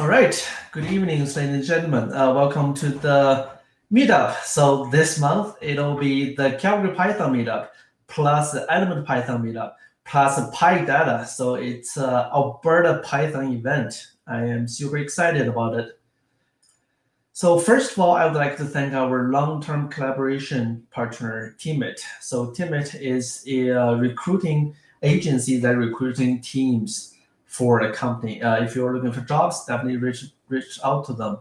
All right. Good evening, ladies and gentlemen. Uh, welcome to the meetup. So this month it'll be the Calgary Python meetup plus the Edmonton Python meetup plus PyData. So it's a Alberta Python event. I am super excited about it. So first of all, I would like to thank our long-term collaboration partner, Teamit. So Teamit is a uh, recruiting agency that recruiting teams for a company. Uh, if you're looking for jobs, definitely reach reach out to them.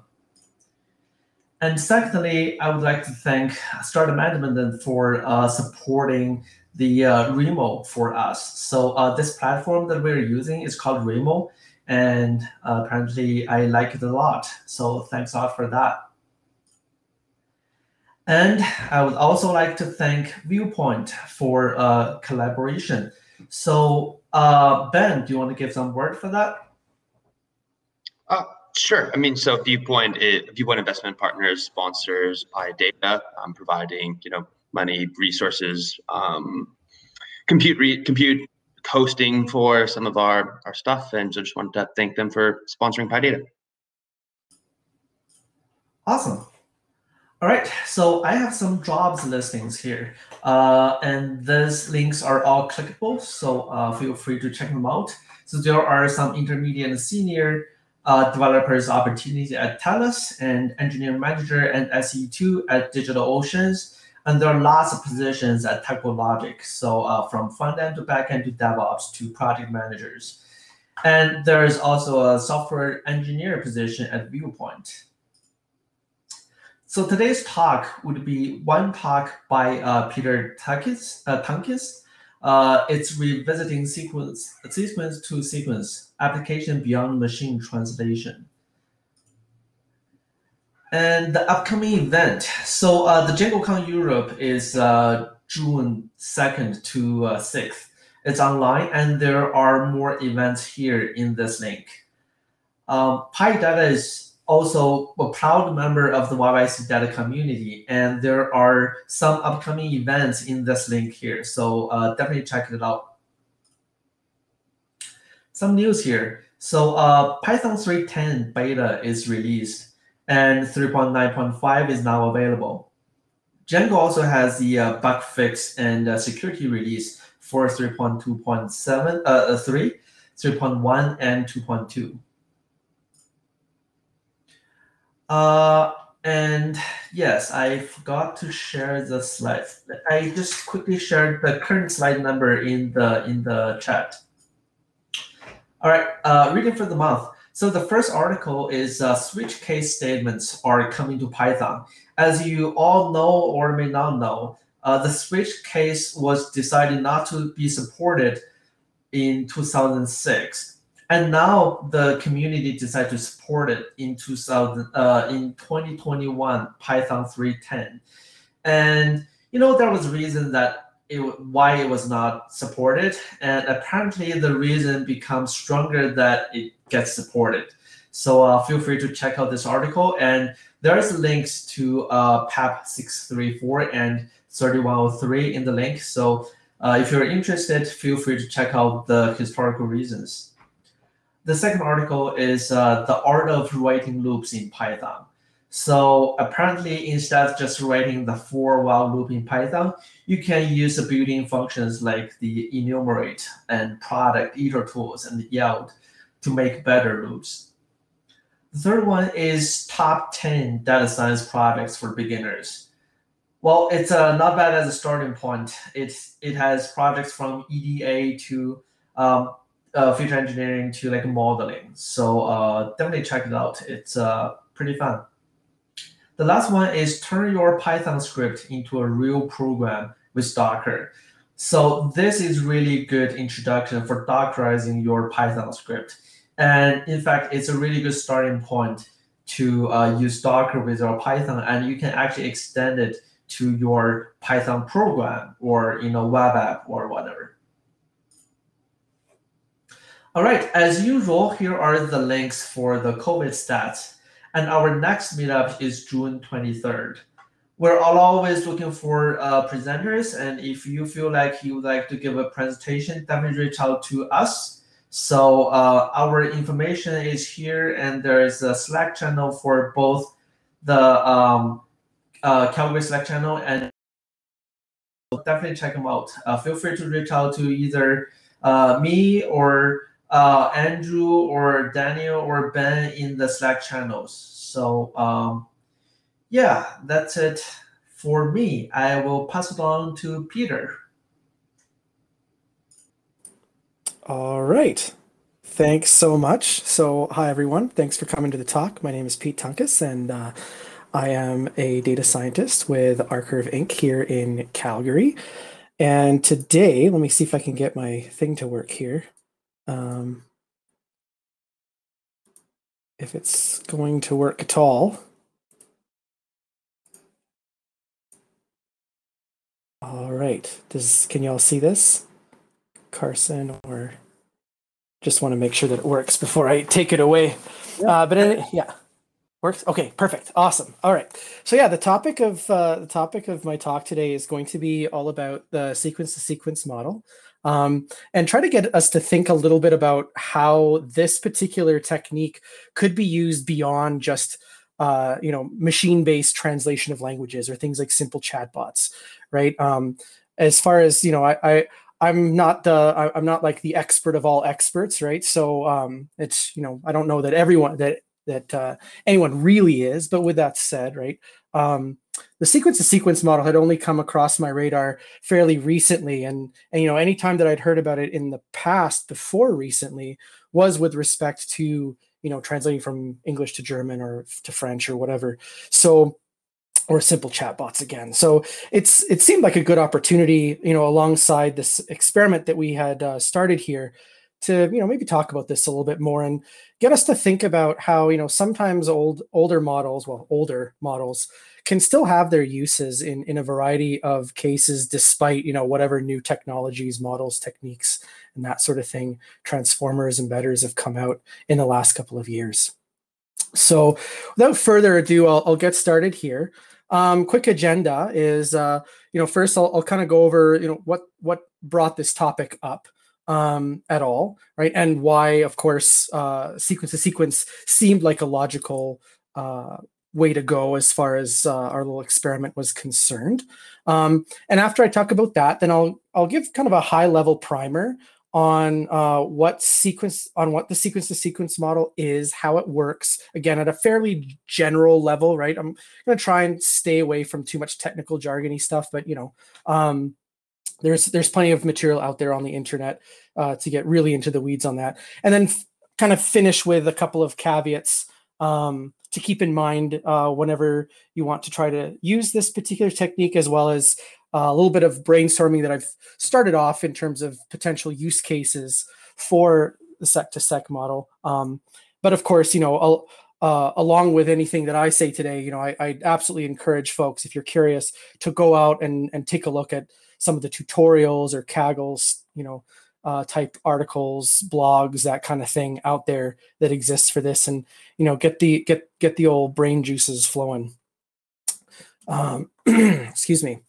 And secondly, I would like to thank Startup Management for uh, supporting the uh, Remo for us. So uh, this platform that we're using is called Remo, and uh, apparently I like it a lot. So thanks a lot for that. And I would also like to thank Viewpoint for uh, collaboration. So, uh, Ben, do you want to give some word for that? Uh, sure. I mean, so Viewpoint, it, Viewpoint Investment Partners sponsors PyData, um, providing you know money, resources, um, compute, re- compute hosting for some of our our stuff, and so just wanted to thank them for sponsoring PyData. Awesome. All right, so I have some jobs listings here, uh, and these links are all clickable, so uh, feel free to check them out. So there are some intermediate and senior uh, developers opportunity at TELUS and engineer manager and SE2 at DigitalOceans. And there are lots of positions at TechnoLogic. So uh, from front end to back end to DevOps to project managers. And there is also a software engineer position at Viewpoint. So today's talk would be one talk by uh, Peter Tunkis. Uh, Tunkis. Uh, it's revisiting sequence, sequence to sequence application beyond machine translation. And the upcoming event. So uh, the DjangoCon Europe is uh, June 2nd to 6th. Uh, it's online, and there are more events here in this link. Um, PyData is also a proud member of the YYC data community, and there are some upcoming events in this link here. So uh, definitely check it out. Some news here. So uh, Python 3.10 beta is released, and 3.9.5 is now available. Django also has the uh, bug fix and uh, security release for 3.2.7, uh, 3, 3.1, and 2.2. Uh, and yes, I forgot to share the slides. I just quickly shared the current slide number in the in the chat. All right, uh, reading for the month. So the first article is uh, switch case statements are coming to Python. As you all know or may not know, uh, the switch case was decided not to be supported in 2006 and now the community decided to support it in 2000 uh, in 2021 python 3.10 and you know there was a reason that it why it was not supported. And apparently the reason becomes stronger that it gets supported. So uh, feel free to check out this article. And there's links to uh, PEP 634 and 3103 in the link. So uh, if you're interested feel free to check out the historical reasons the second article is uh, the art of writing loops in Python. So apparently, instead of just writing the for while loop in Python, you can use the built-in functions like the enumerate and product itertools and yield to make better loops. The third one is top 10 data science projects for beginners. Well, it's uh, not bad as a starting point. It's, it has projects from EDA to um, uh, feature engineering to like modeling. So uh, definitely check it out. It's uh, pretty fun. The last one is turn your Python script into a real program with Docker. So this is really good introduction for Dockerizing your Python script. And in fact, it's a really good starting point to uh, use Docker with your Python, and you can actually extend it to your Python program or you know web app or whatever. All right, as usual, here are the links for the COVID stats. And our next meetup is June 23rd. We're always looking for uh, presenters. And if you feel like you would like to give a presentation, definitely reach out to us So uh, our information is here, and there is a Slack channel for both the um, uh, Calgary Slack channel and definitely check them out. Uh, feel free to reach out to either uh, me or uh, Andrew or Daniel or Ben in the Slack channels. So um, yeah, that's it for me. I will pass it on to Peter. All right. Thanks so much. So, hi everyone. Thanks for coming to the talk. My name is Pete Tunkis, and uh, I am a data scientist with Arcurve Inc. here in Calgary. And today, let me see if I can get my thing to work here. Um, if it's going to work at all. All right. Does can you all see this? Carson or just want to make sure that it works before I take it away. Yeah. Uh, but it, yeah. Works. Okay, perfect. Awesome. All right. So yeah, the topic of uh, the topic of my talk today is going to be all about the sequence to sequence model, um, and try to get us to think a little bit about how this particular technique could be used beyond just uh, you know machine based translation of languages or things like simple chatbots, right? Um, as far as you know, I, I I'm not the I'm not like the expert of all experts, right? So um, it's you know I don't know that everyone that that uh, anyone really is. But with that said, right, um, the sequence to sequence model had only come across my radar fairly recently, and and you know any time that I'd heard about it in the past before recently was with respect to you know translating from English to German or to French or whatever. So or simple chatbots again. So it's it seemed like a good opportunity, you know, alongside this experiment that we had uh, started here to you know maybe talk about this a little bit more and get us to think about how you know sometimes old older models well older models can still have their uses in in a variety of cases despite you know whatever new technologies models techniques and that sort of thing transformers embedders have come out in the last couple of years. So without further ado i'll, I'll get started here. Um, quick agenda is uh, you know first i'll, I'll kind of go over you know what what brought this topic up um, at all, right? And why, of course, uh, sequence to sequence seemed like a logical uh, way to go as far as uh, our little experiment was concerned. Um, and after I talk about that, then I'll I'll give kind of a high level primer on uh, what sequence on what the sequence to sequence model is, how it works. Again, at a fairly general level, right? I'm going to try and stay away from too much technical jargony stuff, but you know, um, there's there's plenty of material out there on the internet uh, to get really into the weeds on that, and then f- kind of finish with a couple of caveats um, to keep in mind uh, whenever you want to try to use this particular technique, as well as uh, a little bit of brainstorming that I've started off in terms of potential use cases for the sec to sec model. Um, but of course, you know. Uh, along with anything that I say today, you know, I, I, absolutely encourage folks, if you're curious, to go out and, and take a look at some of the tutorials or Kaggle's, you know, uh, type articles, blogs, that kind of thing out there that exists for this, and you know, get the get get the old brain juices flowing. Um, excuse me.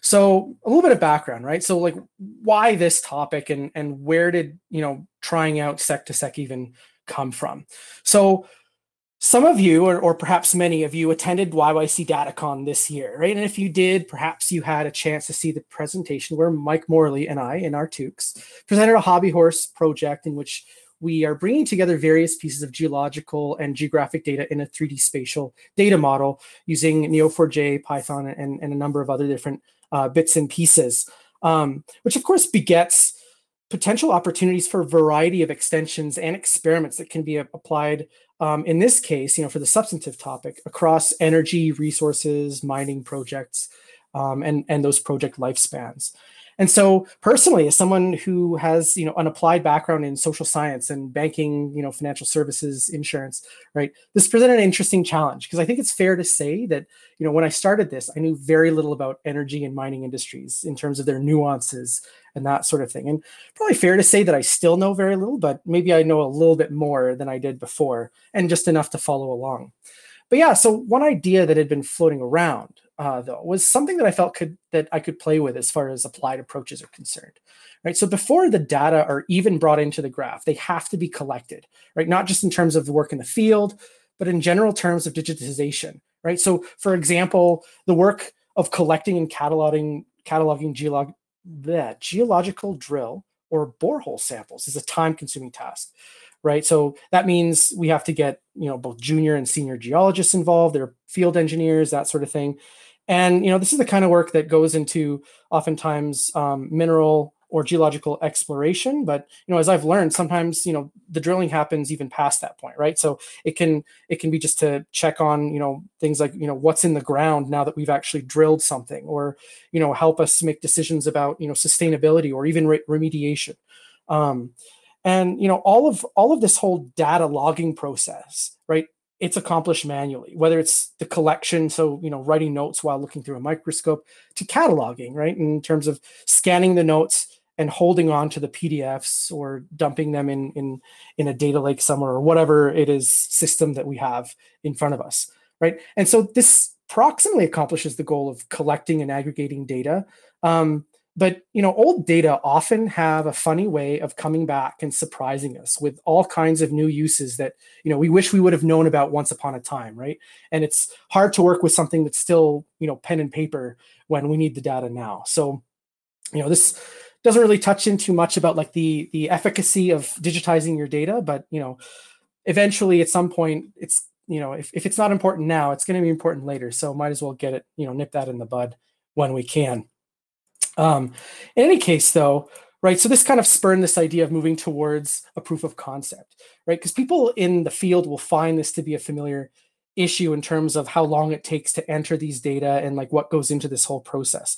So a little bit of background, right? So like, why this topic, and and where did you know trying out sec to sec even come from? So some of you, or, or perhaps many of you, attended YYC DataCon this year, right? And if you did, perhaps you had a chance to see the presentation where Mike Morley and I, in our toques, presented a hobby horse project in which we are bringing together various pieces of geological and geographic data in a 3D spatial data model using Neo4j, Python, and, and a number of other different uh, bits and pieces, um, which of course begets potential opportunities for a variety of extensions and experiments that can be applied um, in this case, you know, for the substantive topic across energy, resources, mining projects, um, and and those project lifespans. And so, personally, as someone who has you know an applied background in social science and banking, you know, financial services, insurance, right, this presented an interesting challenge because I think it's fair to say that you know when I started this, I knew very little about energy and mining industries in terms of their nuances and that sort of thing. And probably fair to say that I still know very little, but maybe I know a little bit more than I did before, and just enough to follow along. But yeah, so one idea that had been floating around uh, though was something that I felt could that I could play with as far as applied approaches are concerned. Right. So before the data are even brought into the graph, they have to be collected, right? Not just in terms of the work in the field, but in general terms of digitization. Right. So for example, the work of collecting and cataloging cataloging geolog geological drill or borehole samples is a time consuming task right? So that means we have to get, you know, both junior and senior geologists involved, they're field engineers, that sort of thing. And, you know, this is the kind of work that goes into oftentimes um, mineral or geological exploration. But, you know, as I've learned, sometimes, you know, the drilling happens even past that point, right? So it can, it can be just to check on, you know, things like, you know, what's in the ground now that we've actually drilled something or, you know, help us make decisions about, you know, sustainability or even re- remediation. Um, and you know all of all of this whole data logging process right it's accomplished manually whether it's the collection so you know writing notes while looking through a microscope to cataloging right in terms of scanning the notes and holding on to the pdfs or dumping them in in in a data lake somewhere or whatever it is system that we have in front of us right? And so this proximately accomplishes the goal of collecting and aggregating data. Um, but you know old data often have a funny way of coming back and surprising us with all kinds of new uses that you know we wish we would have known about once upon a time right? And it's hard to work with something that's still you know pen and paper when we need the data now. So you know this doesn't really touch in too much about like the the efficacy of digitizing your data but you know eventually at some point it's you know if, if it's not important now it's going to be important later. So might as well get it you know nip that in the bud when we can um, in any case, though, right? So this kind of spurned this idea of moving towards a proof of concept, right? Because people in the field will find this to be a familiar issue in terms of how long it takes to enter these data and like what goes into this whole process.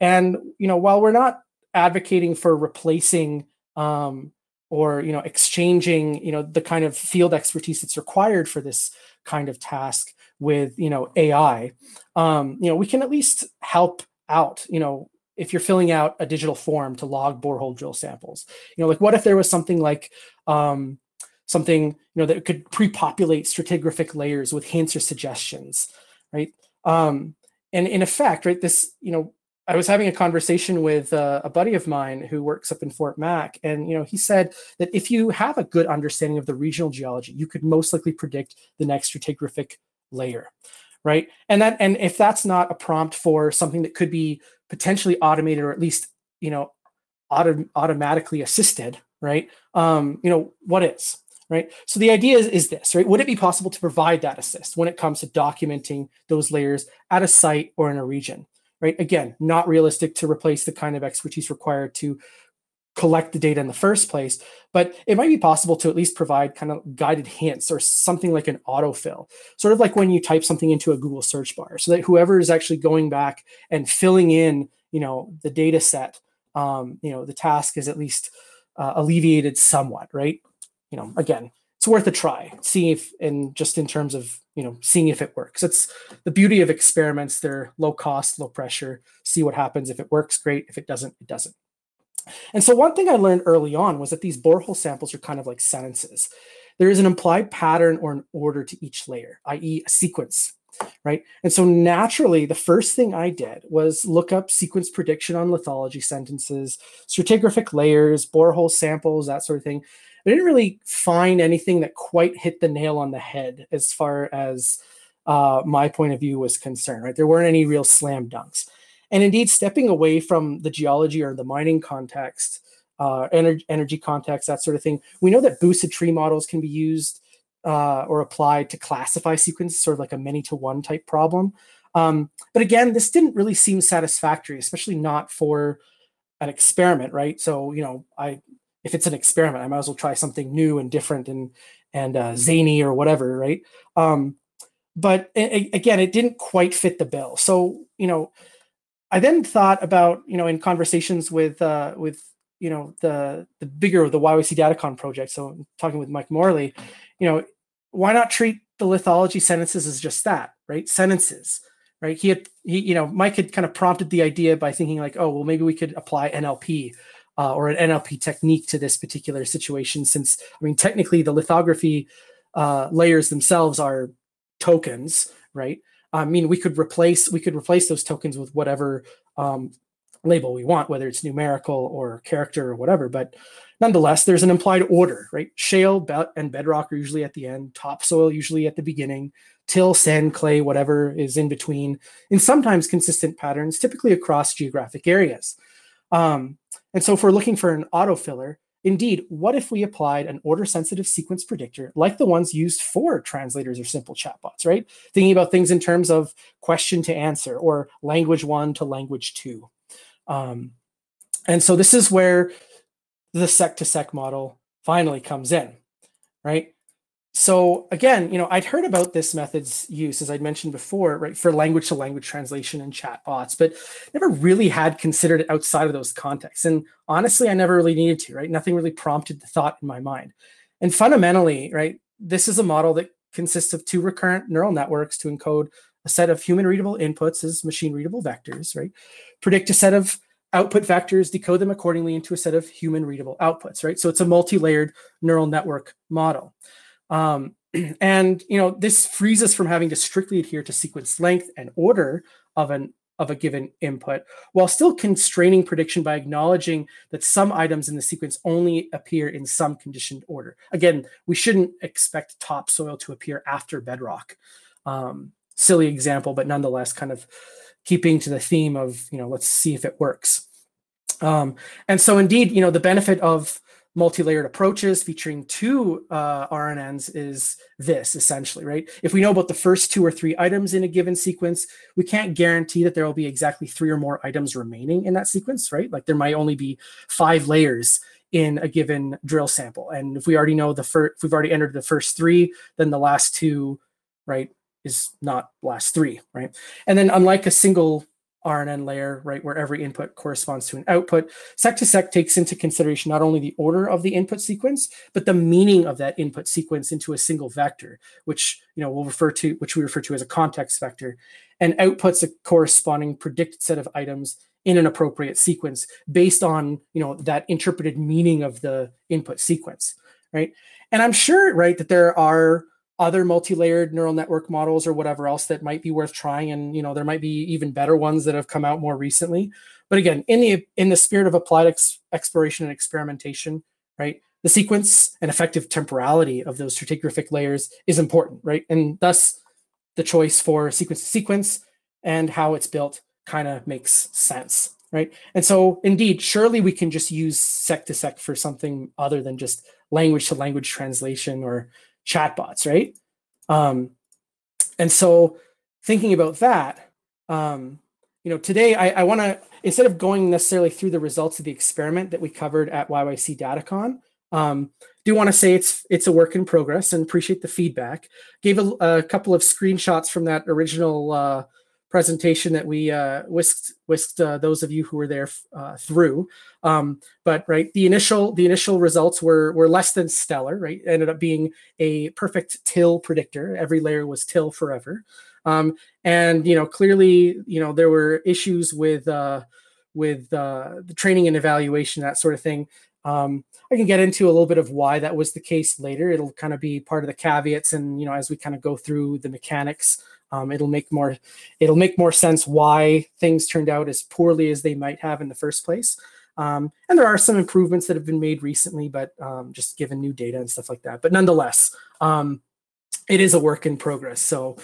And you know, while we're not advocating for replacing um, or you know exchanging you know the kind of field expertise that's required for this kind of task with you know AI, um, you know, we can at least help out you know if you're filling out a digital form to log borehole drill samples. You know like what if there was something like um, something you know that could pre-populate stratigraphic layers with hints or suggestions right? Um, and in effect right this you know i was having a conversation with a buddy of mine who works up in fort mac and you know he said that if you have a good understanding of the regional geology you could most likely predict the next stratigraphic layer right? And that and if that's not a prompt for something that could be potentially automated or at least you know auto- automatically assisted right? Um you know what is right? So the idea is, is this right? Would it be possible to provide that assist when it comes to documenting those layers at a site or in a region right? Again not realistic to replace the kind of expertise required to collect the data in the first place but it might be possible to at least provide kind of guided hints or something like an autofill sort of like when you type something into a google search bar so that whoever is actually going back and filling in you know the data set um, you know the task is at least uh, alleviated somewhat right? You know again it's worth a try. See if and just in terms of you know seeing if it works. It's the beauty of experiments. They're low cost low pressure. See what happens. If it works great. If it doesn't it doesn't and so one thing I learned early on was that these borehole samples are kind of like sentences. There is an implied pattern or an order to each layer, i.e., a sequence, right? And so naturally, the first thing I did was look up sequence prediction on lithology sentences, stratigraphic layers, borehole samples, that sort of thing. I didn't really find anything that quite hit the nail on the head as far as uh, my point of view was concerned, right? There weren't any real slam dunks. And indeed, stepping away from the geology or the mining context, uh, energy, energy context, that sort of thing, we know that boosted tree models can be used uh, or applied to classify sequences, sort of like a many to one type problem. Um, but again, this didn't really seem satisfactory, especially not for an experiment, right? So, you know, I if it's an experiment, I might as well try something new and different and and uh, zany or whatever, right? Um, but a- again, it didn't quite fit the bill. So, you know, I then thought about, you know, in conversations with uh, with you know the the bigger of the YYC Datacon project. So talking with Mike Morley, you know, why not treat the lithology sentences as just that, right? Sentences, right? He had he, you know, Mike had kind of prompted the idea by thinking like, oh, well, maybe we could apply NLP uh, or an NLP technique to this particular situation, since I mean, technically the lithography uh, layers themselves are tokens, right? I mean, we could replace we could replace those tokens with whatever um, label we want, whether it's numerical or character or whatever. But nonetheless, there's an implied order, right? Shale and bedrock are usually at the end, topsoil usually at the beginning, till, sand, clay, whatever is in between, in sometimes consistent patterns, typically across geographic areas. Um, and so if we're looking for an autofiller, indeed, what if we applied an order sensitive sequence predictor like the ones used for translators or simple chatbots, right? Thinking about things in terms of question to answer or language one to language two. Um, and so this is where the sec to sec model finally comes in, right? So again, you know, I'd heard about this method's use, as I'd mentioned before, right, for language to language translation and chatbots, but never really had considered it outside of those contexts. And honestly, I never really needed to, right? Nothing really prompted the thought in my mind. And fundamentally, right, this is a model that consists of two recurrent neural networks to encode a set of human readable inputs as machine readable vectors, right? Predict a set of output vectors, decode them accordingly into a set of human readable outputs, right? So it's a multi-layered neural network model. Um, and you know, this frees us from having to strictly adhere to sequence length and order of an of a given input, while still constraining prediction by acknowledging that some items in the sequence only appear in some conditioned order. Again, we shouldn't expect topsoil to appear after bedrock. Um, silly example, but nonetheless, kind of keeping to the theme of you know, let's see if it works. Um, and so, indeed, you know, the benefit of multi-layered approaches featuring two uh, RNNs is this essentially, right? If we know about the first two or three items in a given sequence, we can't guarantee that there will be exactly three or more items remaining in that sequence, right? Like there might only be five layers in a given drill sample. And if we already know the first, if we've already entered the first three, then the last two, right, is not last three, right? And then unlike a single RNN layer, right, where every input corresponds to an output. Sec to sec takes into consideration not only the order of the input sequence, but the meaning of that input sequence into a single vector, which you know we'll refer to, which we refer to as a context vector, and outputs a corresponding predicted set of items in an appropriate sequence based on you know that interpreted meaning of the input sequence, right? And I'm sure, right, that there are other multi-layered neural network models or whatever else that might be worth trying. And you know there might be even better ones that have come out more recently. But again in the in the spirit of applied ex- exploration and experimentation right the sequence and effective temporality of those stratigraphic layers is important right? And thus the choice for sequence to sequence and how it's built kind of makes sense right? And so indeed surely we can just use sec to sec for something other than just language to language translation or chatbots, right? Um, and so thinking about that, um, you know, today I, I want to instead of going necessarily through the results of the experiment that we covered at YYC DataCon, um, do want to say it's it's a work in progress and appreciate the feedback. Gave a, a couple of screenshots from that original uh, presentation that we uh, whisked whisked uh, those of you who were there uh, through. Um, but right, the initial the initial results were were less than stellar. Right, ended up being a perfect till predictor. Every layer was till forever. Um, and you know, clearly, you know, there were issues with uh, with uh, the training and evaluation, that sort of thing. Um, I can get into a little bit of why that was the case later. It'll kind of be part of the caveats, and you know, as we kind of go through the mechanics um, it'll make more it'll make more sense why things turned out as poorly as they might have in the first place. Um, and there are some improvements that have been made recently, but um, just given new data and stuff like that. But nonetheless, um, it is a work in progress. So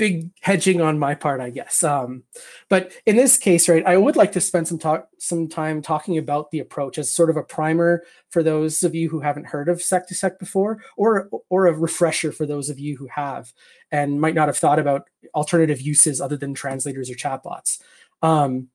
big hedging on my part, I guess. Um, but in this case, right, I would like to spend some talk, some time talking about the approach as sort of a primer for those of you who haven't heard of sec to sec before, or or a refresher for those of you who have and might not have thought about alternative uses other than translators or chatbots. Um,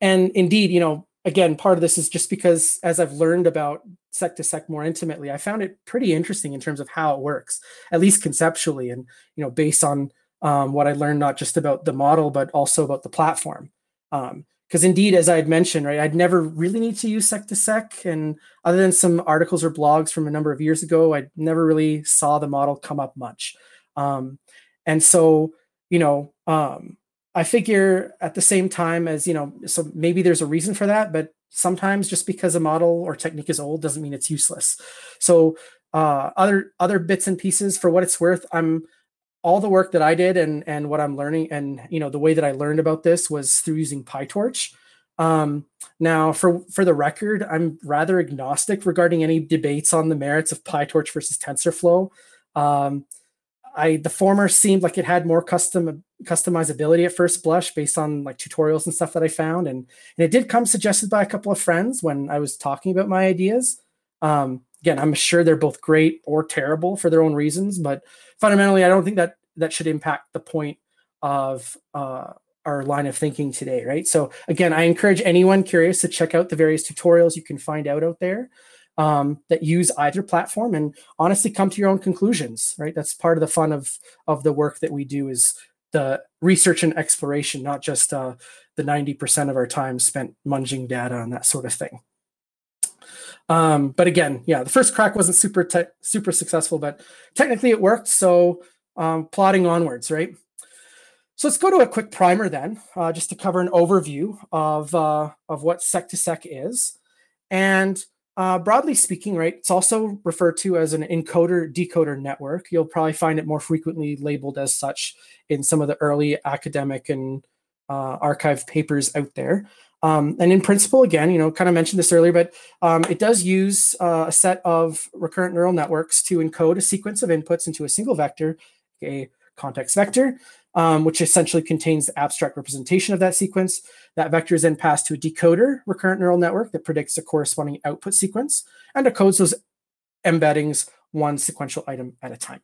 and indeed, you know, again, part of this is just because as I've learned about sec to sec more intimately, I found it pretty interesting in terms of how it works, at least conceptually, and you know, based on um, what I learned not just about the model, but also about the platform. Because um, indeed, as I had mentioned, right, I'd never really need to use sec to sec, and other than some articles or blogs from a number of years ago, I never really saw the model come up much. Um, and so, you know, um, I figure at the same time as you know, so maybe there's a reason for that, but sometimes just because a model or technique is old doesn't mean it's useless. So uh, other other bits and pieces, for what it's worth, I'm all the work that I did and and what I'm learning and you know the way that I learned about this was through using PyTorch. Um, now, for for the record, I'm rather agnostic regarding any debates on the merits of PyTorch versus TensorFlow. Um, I the former seemed like it had more custom customizability at first blush based on like tutorials and stuff that I found, and and it did come suggested by a couple of friends when I was talking about my ideas. Um, again, I'm sure they're both great or terrible for their own reasons, but fundamentally, I don't think that that should impact the point of uh, our line of thinking today, right? So again, I encourage anyone curious to check out the various tutorials you can find out out there um, that use either platform and honestly come to your own conclusions, right? That's part of the fun of of the work that we do is the research and exploration, not just uh, the 90% of our time spent munging data and that sort of thing. Um, but again, yeah, the first crack wasn't super te- super successful, but technically it worked. So um, plotting onwards, right? So let's go to a quick primer then, uh, just to cover an overview of uh, of what sec to sec is, and uh, broadly speaking, right, it's also referred to as an encoder decoder network. You'll probably find it more frequently labeled as such in some of the early academic and uh, arXiv papers out there. Um, and in principle, again, you know, kind of mentioned this earlier, but um, it does use uh, a set of recurrent neural networks to encode a sequence of inputs into a single vector, a context vector, um, which essentially contains the abstract representation of that sequence. That vector is then passed to a decoder recurrent neural network that predicts a corresponding output sequence and decodes those embeddings one sequential item at a time.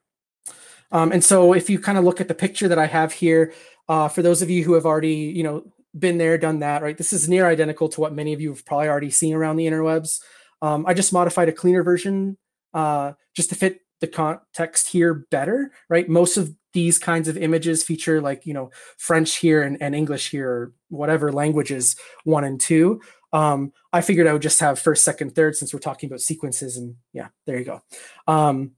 Um, and so if you kind of look at the picture that I have here, uh, for those of you who have already, you know, been there, done that, right? This is near identical to what many of you have probably already seen around the interwebs. Um, I just modified a cleaner version uh, just to fit the context here better, right? Most of these kinds of images feature like, you know, French here and, and English here, or whatever languages one and two. Um, I figured I would just have first, second, third since we're talking about sequences. And yeah, there you go. Um,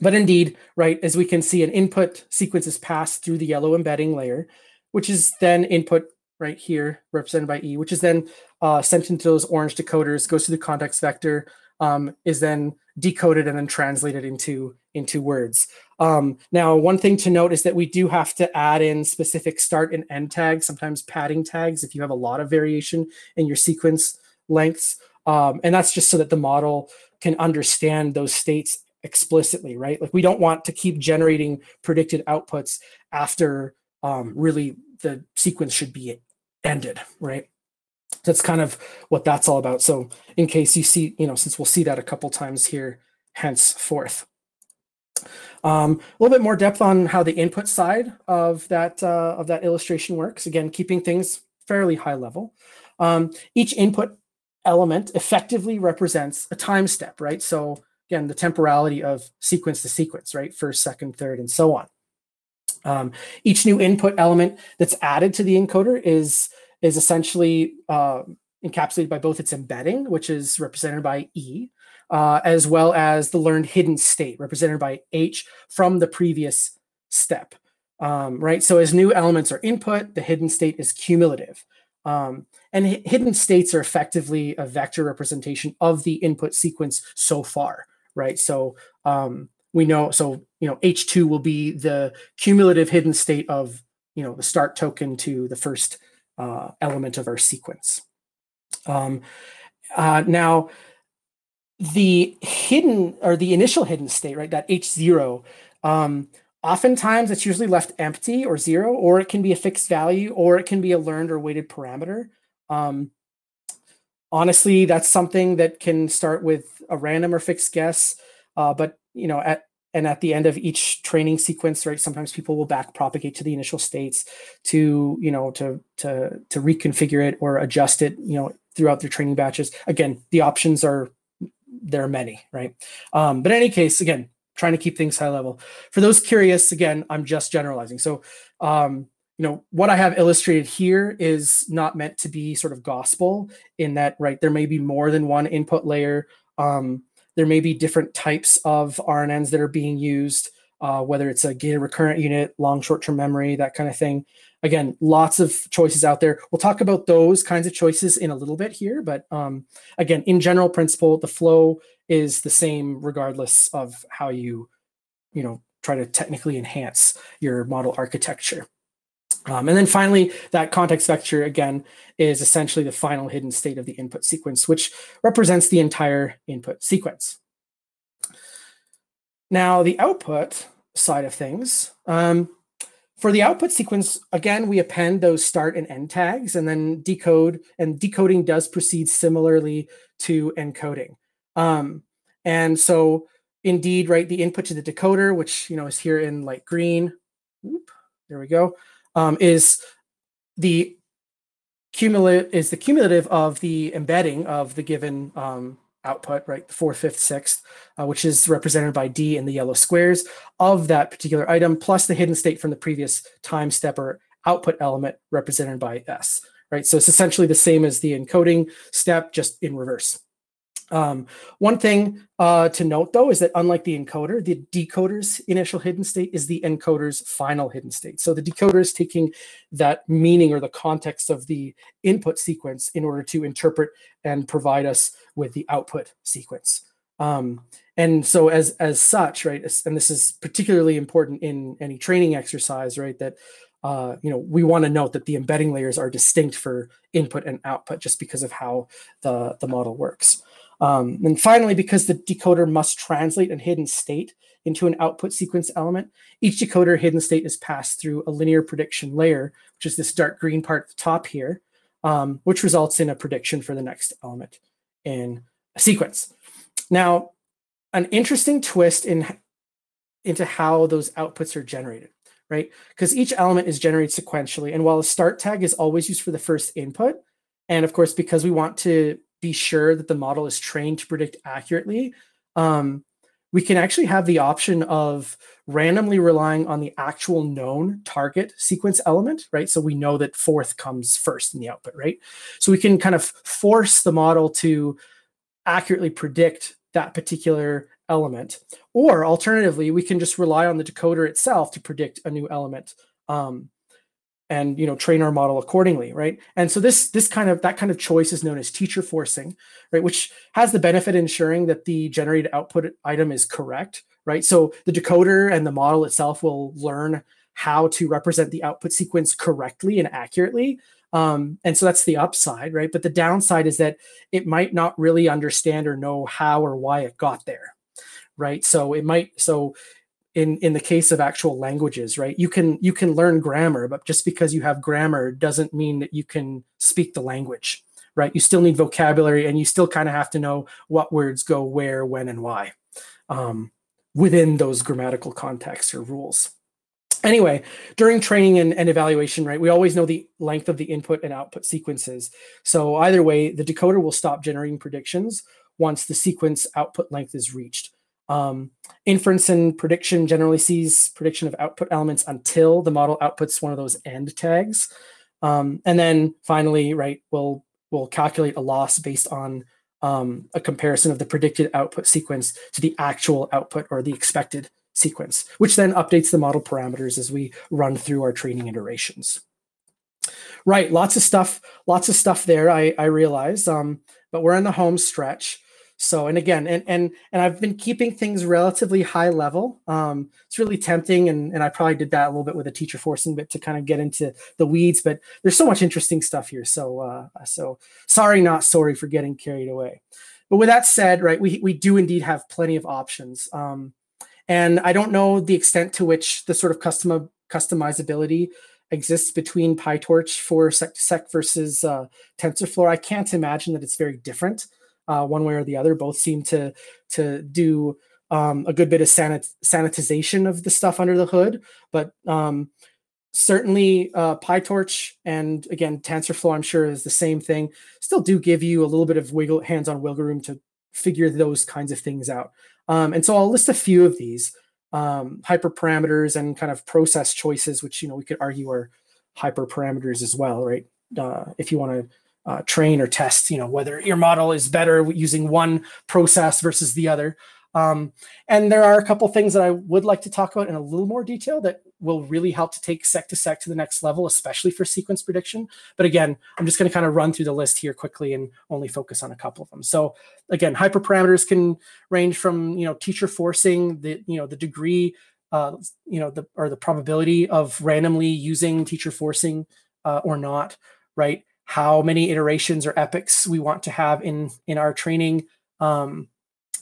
but indeed, right, as we can see, an input sequence is passed through the yellow embedding layer, which is then input right here, represented by E, which is then uh, sent into those orange decoders, goes to the context vector, um, is then decoded and then translated into into words. Um, now, one thing to note is that we do have to add in specific start and end tags, sometimes padding tags, if you have a lot of variation in your sequence lengths. Um, and that's just so that the model can understand those states explicitly, right? Like we don't want to keep generating predicted outputs after um, really the sequence should be ended, right? That's kind of what that's all about. So in case you see, you know, since we'll see that a couple times here henceforth. Um, a little bit more depth on how the input side of that uh, of that illustration works. Again, keeping things fairly high level. Um, each input element effectively represents a time step, right? So again, the temporality of sequence to sequence, right? First, second, third, and so on. Um, each new input element that's added to the encoder is is essentially uh, encapsulated by both its embedding, which is represented by E, uh, as well as the learned hidden state, represented by H from the previous step. Um, right. So as new elements are input, the hidden state is cumulative. Um, and hidden states are effectively a vector representation of the input sequence so far, right? So um, we know, so, you know, H2 will be the cumulative hidden state of, you know, the start token to the first uh, element of our sequence. Um, uh, now, the hidden or the initial hidden state, right, that H0, um, oftentimes it's usually left empty or zero, or it can be a fixed value, or it can be a learned or weighted parameter. Um, honestly, that's something that can start with a random or fixed guess. Uh, but you know, at and at the end of each training sequence right sometimes people will back propagate to the initial states to you know to to to reconfigure it or adjust it you know throughout their training batches. Again the options are there are many right? Um, but in any case again trying to keep things high level. For those curious again i'm just generalizing. So um, you know what i have illustrated here is not meant to be sort of gospel in that right there may be more than one input layer. Um, there may be different types of RNNs that are being used, uh, whether it's a gated recurrent unit, long short-term memory, that kind of thing. Again, lots of choices out there. We'll talk about those kinds of choices in a little bit here, but um, again, in general principle, the flow is the same regardless of how you, you know, try to technically enhance your model architecture. Um, and then finally, that context vector again is essentially the final hidden state of the input sequence, which represents the entire input sequence. Now, the output side of things, um, for the output sequence, again, we append those start and end tags and then decode, and decoding does proceed similarly to encoding. Um, and so indeed, right, the input to the decoder, which you know is here in light green, there we go, um, is the cumulative is the cumulative of the embedding of the given um, output, right? The fourth, fifth, sixth, uh, which is represented by D in the yellow squares of that particular item, plus the hidden state from the previous time step or output element represented by S, right? So it's essentially the same as the encoding step, just in reverse. Um, one thing uh, to note, though, is that unlike the encoder, the decoder's initial hidden state is the encoder's final hidden state. So the decoder is taking that meaning or the context of the input sequence in order to interpret and provide us with the output sequence. Um, and so as as such, right, and this is particularly important in any training exercise, right, that uh, you know, we want to note that the embedding layers are distinct for input and output just because of how the, the model works. Um, and finally, because the decoder must translate a hidden state into an output sequence element, each decoder hidden state is passed through a linear prediction layer, which is this dark green part at the top here, um, which results in a prediction for the next element in a sequence. Now, an interesting twist in into how those outputs are generated, right? Because each element is generated sequentially, and while a start tag is always used for the first input, and of course, because we want to be sure that the model is trained to predict accurately, um, we can actually have the option of randomly relying on the actual known target sequence element, right? So we know that fourth comes first in the output, right? So we can kind of force the model to accurately predict that particular element. Or alternatively, we can just rely on the decoder itself to predict a new element. Um, and you know train our model accordingly right? And so this this kind of that kind of choice is known as teacher forcing right? Which has the benefit ensuring that the generated output item is correct right? So the decoder and the model itself will learn how to represent the output sequence correctly and accurately. Um, and so that's the upside right? But the downside is that it might not really understand or know how or why it got there right? So it might so in in the case of actual languages right? You can you can learn grammar but just because you have grammar doesn't mean that you can speak the language right? You still need vocabulary and you still kind of have to know what words go where when and why um, within those grammatical contexts or rules. Anyway during training and, and, evaluation right we always know the length of the input and output sequences. So either way the decoder will stop generating predictions once the sequence output length is reached um, inference and prediction generally sees prediction of output elements until the model outputs one of those end tags. Um, and then finally, right, we'll, we'll calculate a loss based on um, a comparison of the predicted output sequence to the actual output or the expected sequence, which then updates the model parameters as we run through our training iterations. Right, lots of stuff, lots of stuff there, I, I realize, um, but we're in the home stretch. So, and again, and and and I've been keeping things relatively high level. Um, it's really tempting, and and I probably did that a little bit with a teacher forcing bit to kind of get into the weeds. But there's so much interesting stuff here. So, uh, so sorry, not sorry for getting carried away. But with that said, right, we we do indeed have plenty of options. Um, and I don't know the extent to which the sort of custom customizability exists between PyTorch for sec, sec versus uh, TensorFlow. I can't imagine that it's very different uh, one way or the other. Both seem to to do um, a good bit of sanit- sanitization of the stuff under the hood, but um, certainly uh, PyTorch and again TensorFlow, I'm sure is the same thing. Still do give you a little bit of wiggle hands-on wiggle room to figure those kinds of things out. Um, and so I'll list a few of these um, hyperparameters and kind of process choices, which you know we could argue are hyperparameters as well, right? Uh, if you want to uh, train or test, you know, whether your model is better using one process versus the other. Um, and there are a couple things that I would like to talk about in a little more detail that will really help to take sec to sec to the next level, especially for sequence prediction. But again, I'm just going to kind of run through the list here quickly and only focus on a couple of them. So again, hyperparameters can range from you know teacher forcing the you know the degree uh, you know, the or the probability of randomly using teacher forcing uh, or not, right? How many iterations or epochs we want to have in in our training, um,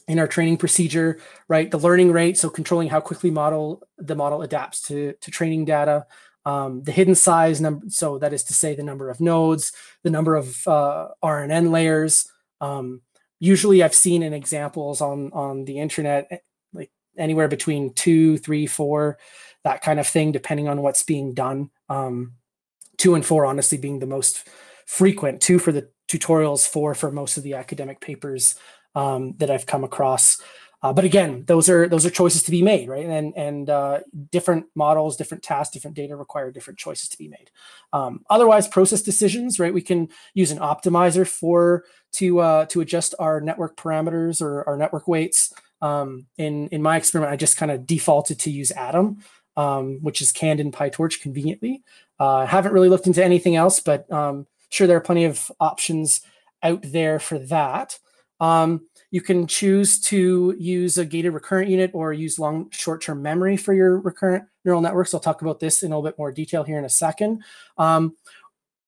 in our training procedure, right? The learning rate, so controlling how quickly model the model adapts to to training data. Um, the hidden size number, so that is to say the number of nodes, the number of uh, RNN layers. Um, usually, I've seen in examples on on the internet like anywhere between two, three, four, that kind of thing, depending on what's being done. Um, two and four, honestly, being the most frequent. Two for the tutorials, four for most of the academic papers um, that I've come across. Uh, but again, those are those are choices to be made, right? And and uh, different models, different tasks, different data require different choices to be made. Um, otherwise, process decisions, right? We can use an optimizer for to uh, to adjust our network parameters or our network weights. Um, in in my experiment, I just kind of defaulted to use Adam, um, which is canned in PyTorch conveniently. Uh, haven't really looked into anything else, but um, sure there are plenty of options out there for that. Um, you can choose to use a gated recurrent unit or use long short-term memory for your recurrent neural networks. I'll talk about this in a little bit more detail here in a second. Um,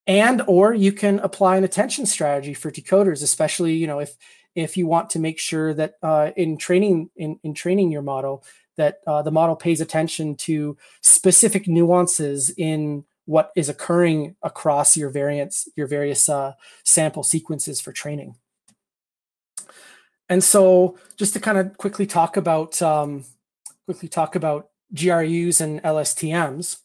and or you can apply an attention strategy for decoders, especially you know if if you want to make sure that uh, in training in, in training your model that uh, the model pays attention to specific nuances in what is occurring across your variants your various uh, sample sequences for training. And so, just to kind of quickly talk about um, quickly talk about GRUs and LSTMs,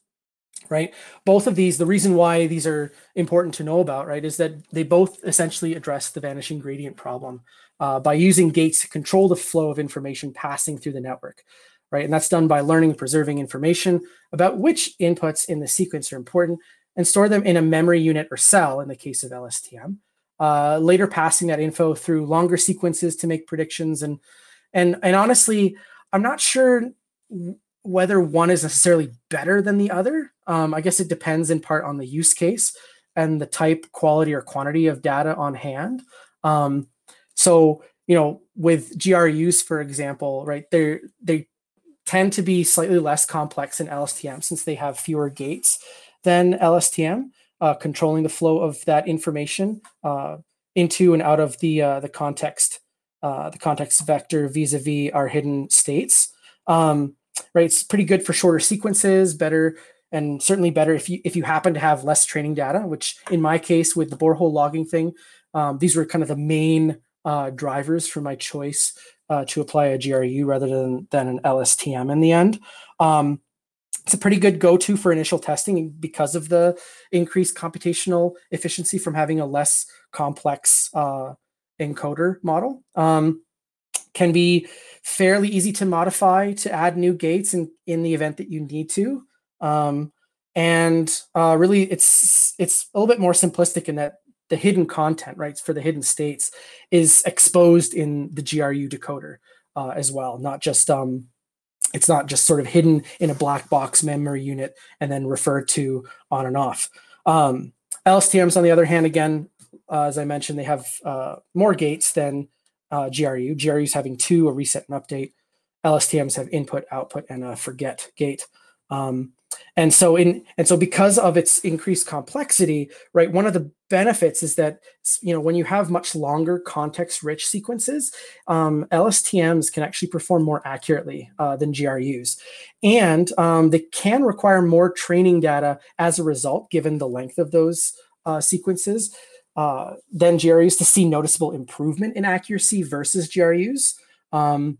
right? Both of these, the reason why these are important to know about, right, is that they both essentially address the vanishing gradient problem uh, by using gates to control the flow of information passing through the network, right? And that's done by learning and preserving information about which inputs in the sequence are important and store them in a memory unit or cell in the case of LSTM uh, later passing that info through longer sequences to make predictions. And and and honestly i'm not sure whether one is necessarily better than the other. Um, i guess it depends in part on the use case and the type quality or quantity of data on hand. Um, so you know with grus for example right they they tend to be slightly less complex in lstm since they have fewer gates than lstm uh, controlling the flow of that information uh, into and out of the uh, the context uh, the context vector vis-a-vis our hidden states. Um, right, it's pretty good for shorter sequences, better and certainly better if you if you happen to have less training data. Which in my case with the borehole logging thing, um, these were kind of the main uh, drivers for my choice uh, to apply a GRU rather than than an LSTM in the end. Um, it's a pretty good go-to for initial testing because of the increased computational efficiency from having a less complex uh, encoder model. Um, can be fairly easy to modify to add new gates in, in the event that you need to. Um, and uh, really, it's it's a little bit more simplistic in that the hidden content, right, for the hidden states, is exposed in the GRU decoder uh, as well, not just um, it's not just sort of hidden in a black box memory unit and then referred to on and off. Um, LSTMs, on the other hand, again, uh, as I mentioned, they have uh, more gates than uh, GRU. GRUs having two, a reset and update. LSTMs have input, output, and a forget gate. Um, and so in and so because of its increased complexity right one of the benefits is that you know when you have much longer context rich sequences um, lstms can actually perform more accurately uh, than grus and um, they can require more training data as a result given the length of those uh, sequences uh, than grus to see noticeable improvement in accuracy versus grus um,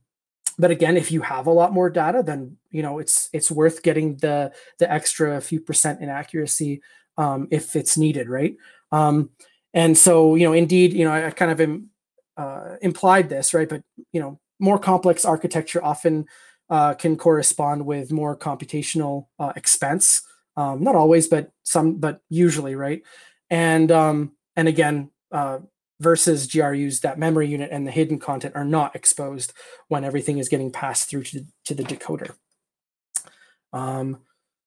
but again if you have a lot more data then you know it's it's worth getting the the extra few percent inaccuracy um, if it's needed right? Um, and so you know indeed you know i, I kind of Im, uh, implied this right? But you know more complex architecture often uh, can correspond with more computational uh, expense. Um, not always but some but usually right? And um, and again uh, versus GRUs, that memory unit and the hidden content are not exposed when everything is getting passed through to, to the decoder. Um,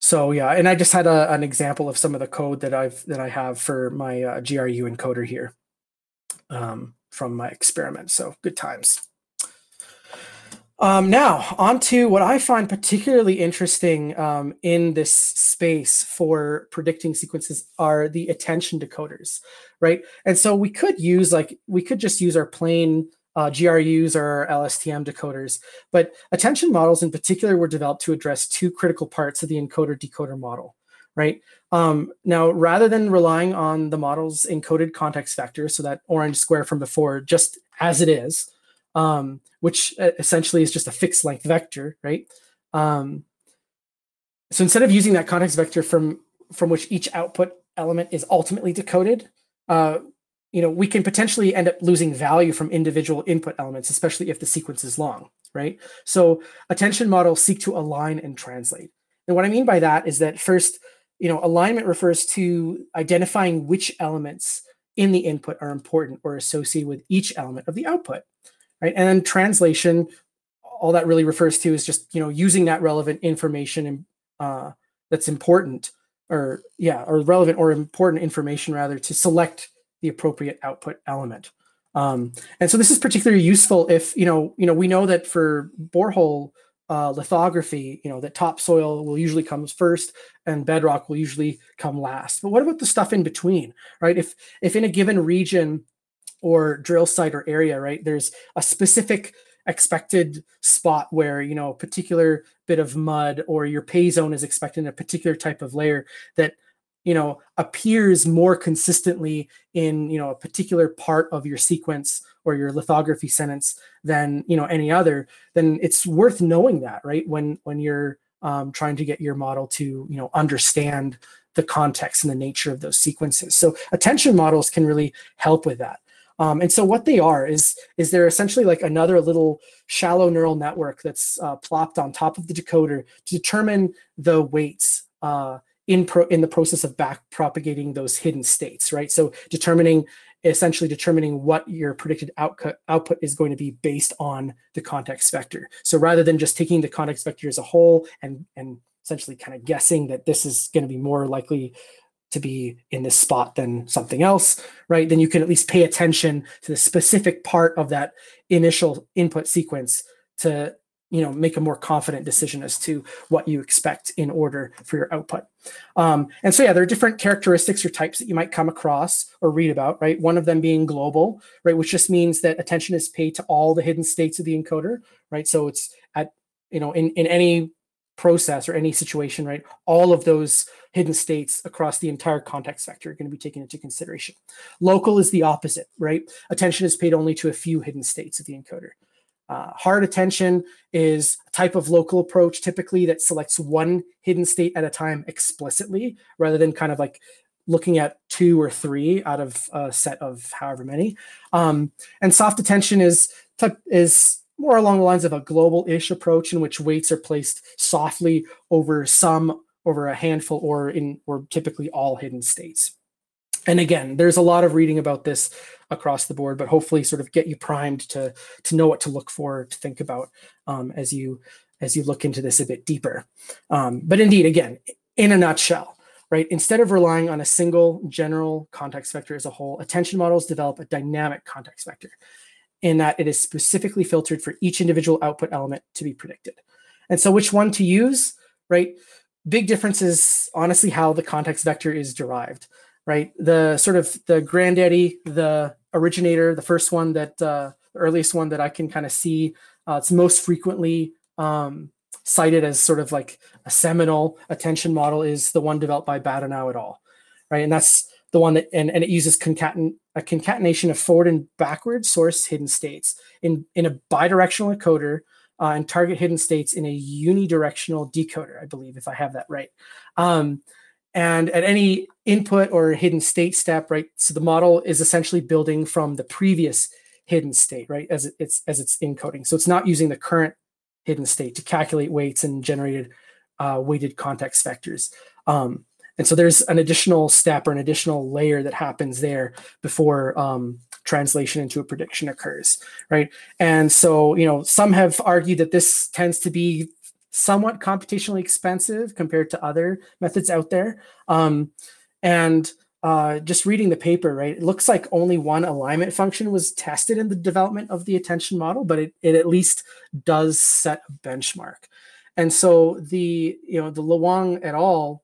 so yeah, and I just had a, an example of some of the code that I've that I have for my uh, GRU encoder here um, from my experiment. So good times. Um, now, on to what I find particularly interesting um, in this space for predicting sequences are the attention decoders, right? And so we could use like we could just use our plain uh, GRUs or LSTM decoders, but attention models in particular were developed to address two critical parts of the encoder decoder model, right? Um, now, rather than relying on the model's encoded context vector, so that orange square from before, just as it is, um, which uh, essentially is just a fixed length vector, right? Um, so instead of using that context vector from from which each output element is ultimately decoded, uh, you know, we can potentially end up losing value from individual input elements, especially if the sequence is long, right? So attention models seek to align and translate. And what I mean by that is that first, you know, alignment refers to identifying which elements in the input are important or associated with each element of the output right? And then translation, all that really refers to is just you know using that relevant information and uh, that's important, or yeah, or relevant or important information rather to select the appropriate output element. Um, and so this is particularly useful if you know you know we know that for borehole uh, lithography, you know, that topsoil will usually comes first and bedrock will usually come last. But what about the stuff in between, right? If if in a given region or drill site or area, right? There's a specific expected spot where you know a particular bit of mud or your pay zone is expected in a particular type of layer that you know appears more consistently in you know a particular part of your sequence or your lithography sentence than you know any other then it's worth knowing that right? When when you're um, trying to get your model to you know understand the context and the nature of those sequences. So attention models can really help with that um, and so what they are is is they're essentially like another little shallow neural network that's uh, plopped on top of the decoder to determine the weights uh, in pro- in the process of back propagating those hidden states, right? So determining essentially determining what your predicted output output is going to be based on the context vector. So rather than just taking the context vector as a whole and and essentially kind of guessing that this is going to be more likely to be in this spot than something else, right? Then you can at least pay attention to the specific part of that initial input sequence to you know make a more confident decision as to what you expect in order for your output. Um, and so yeah there are different characteristics or types that you might come across or read about right? One of them being global right? Which just means that attention is paid to all the hidden states of the encoder right? So it's at you know in in any process or any situation, right, all of those hidden states across the entire context vector are going to be taken into consideration. Local is the opposite, right? Attention is paid only to a few hidden states of the encoder. Uh, hard attention is a type of local approach typically that selects one hidden state at a time explicitly rather than kind of like looking at two or three out of a set of however many. Um, and soft attention is is more along the lines of a global-ish approach in which weights are placed softly over some over a handful or in or typically all hidden states. And again there's a lot of reading about this across the board but hopefully sort of get you primed to to know what to look for to think about um, as you as you look into this a bit deeper. Um, but indeed again in a nutshell right instead of relying on a single general context vector as a whole attention models develop a dynamic context vector in that it is specifically filtered for each individual output element to be predicted. And so which one to use, right? Big difference is honestly how the context vector is derived, right? The sort of the granddaddy, the originator, the first one that, uh, the earliest one that I can kind of see, uh, it's most frequently um, cited as sort of like a seminal attention model is the one developed by Bahdanau et al. Right. And that's the one that and, and it uses concaten, a concatenation of forward and backward source hidden states in, in a bidirectional encoder uh, and target hidden states in a unidirectional decoder, I believe, if I have that right. Um, and at any input or hidden state step, right? So the model is essentially building from the previous hidden state, right? As it's as it's encoding. So it's not using the current hidden state to calculate weights and generated uh, weighted context vectors. Um, and so there's an additional step or an additional layer that happens there before um, translation into a prediction occurs, right? And so, you know, some have argued that this tends to be somewhat computationally expensive compared to other methods out there. Um, and uh, just reading the paper, right, it looks like only one alignment function was tested in the development of the attention model, but it, it at least does set a benchmark. And so the you know the Luong et al.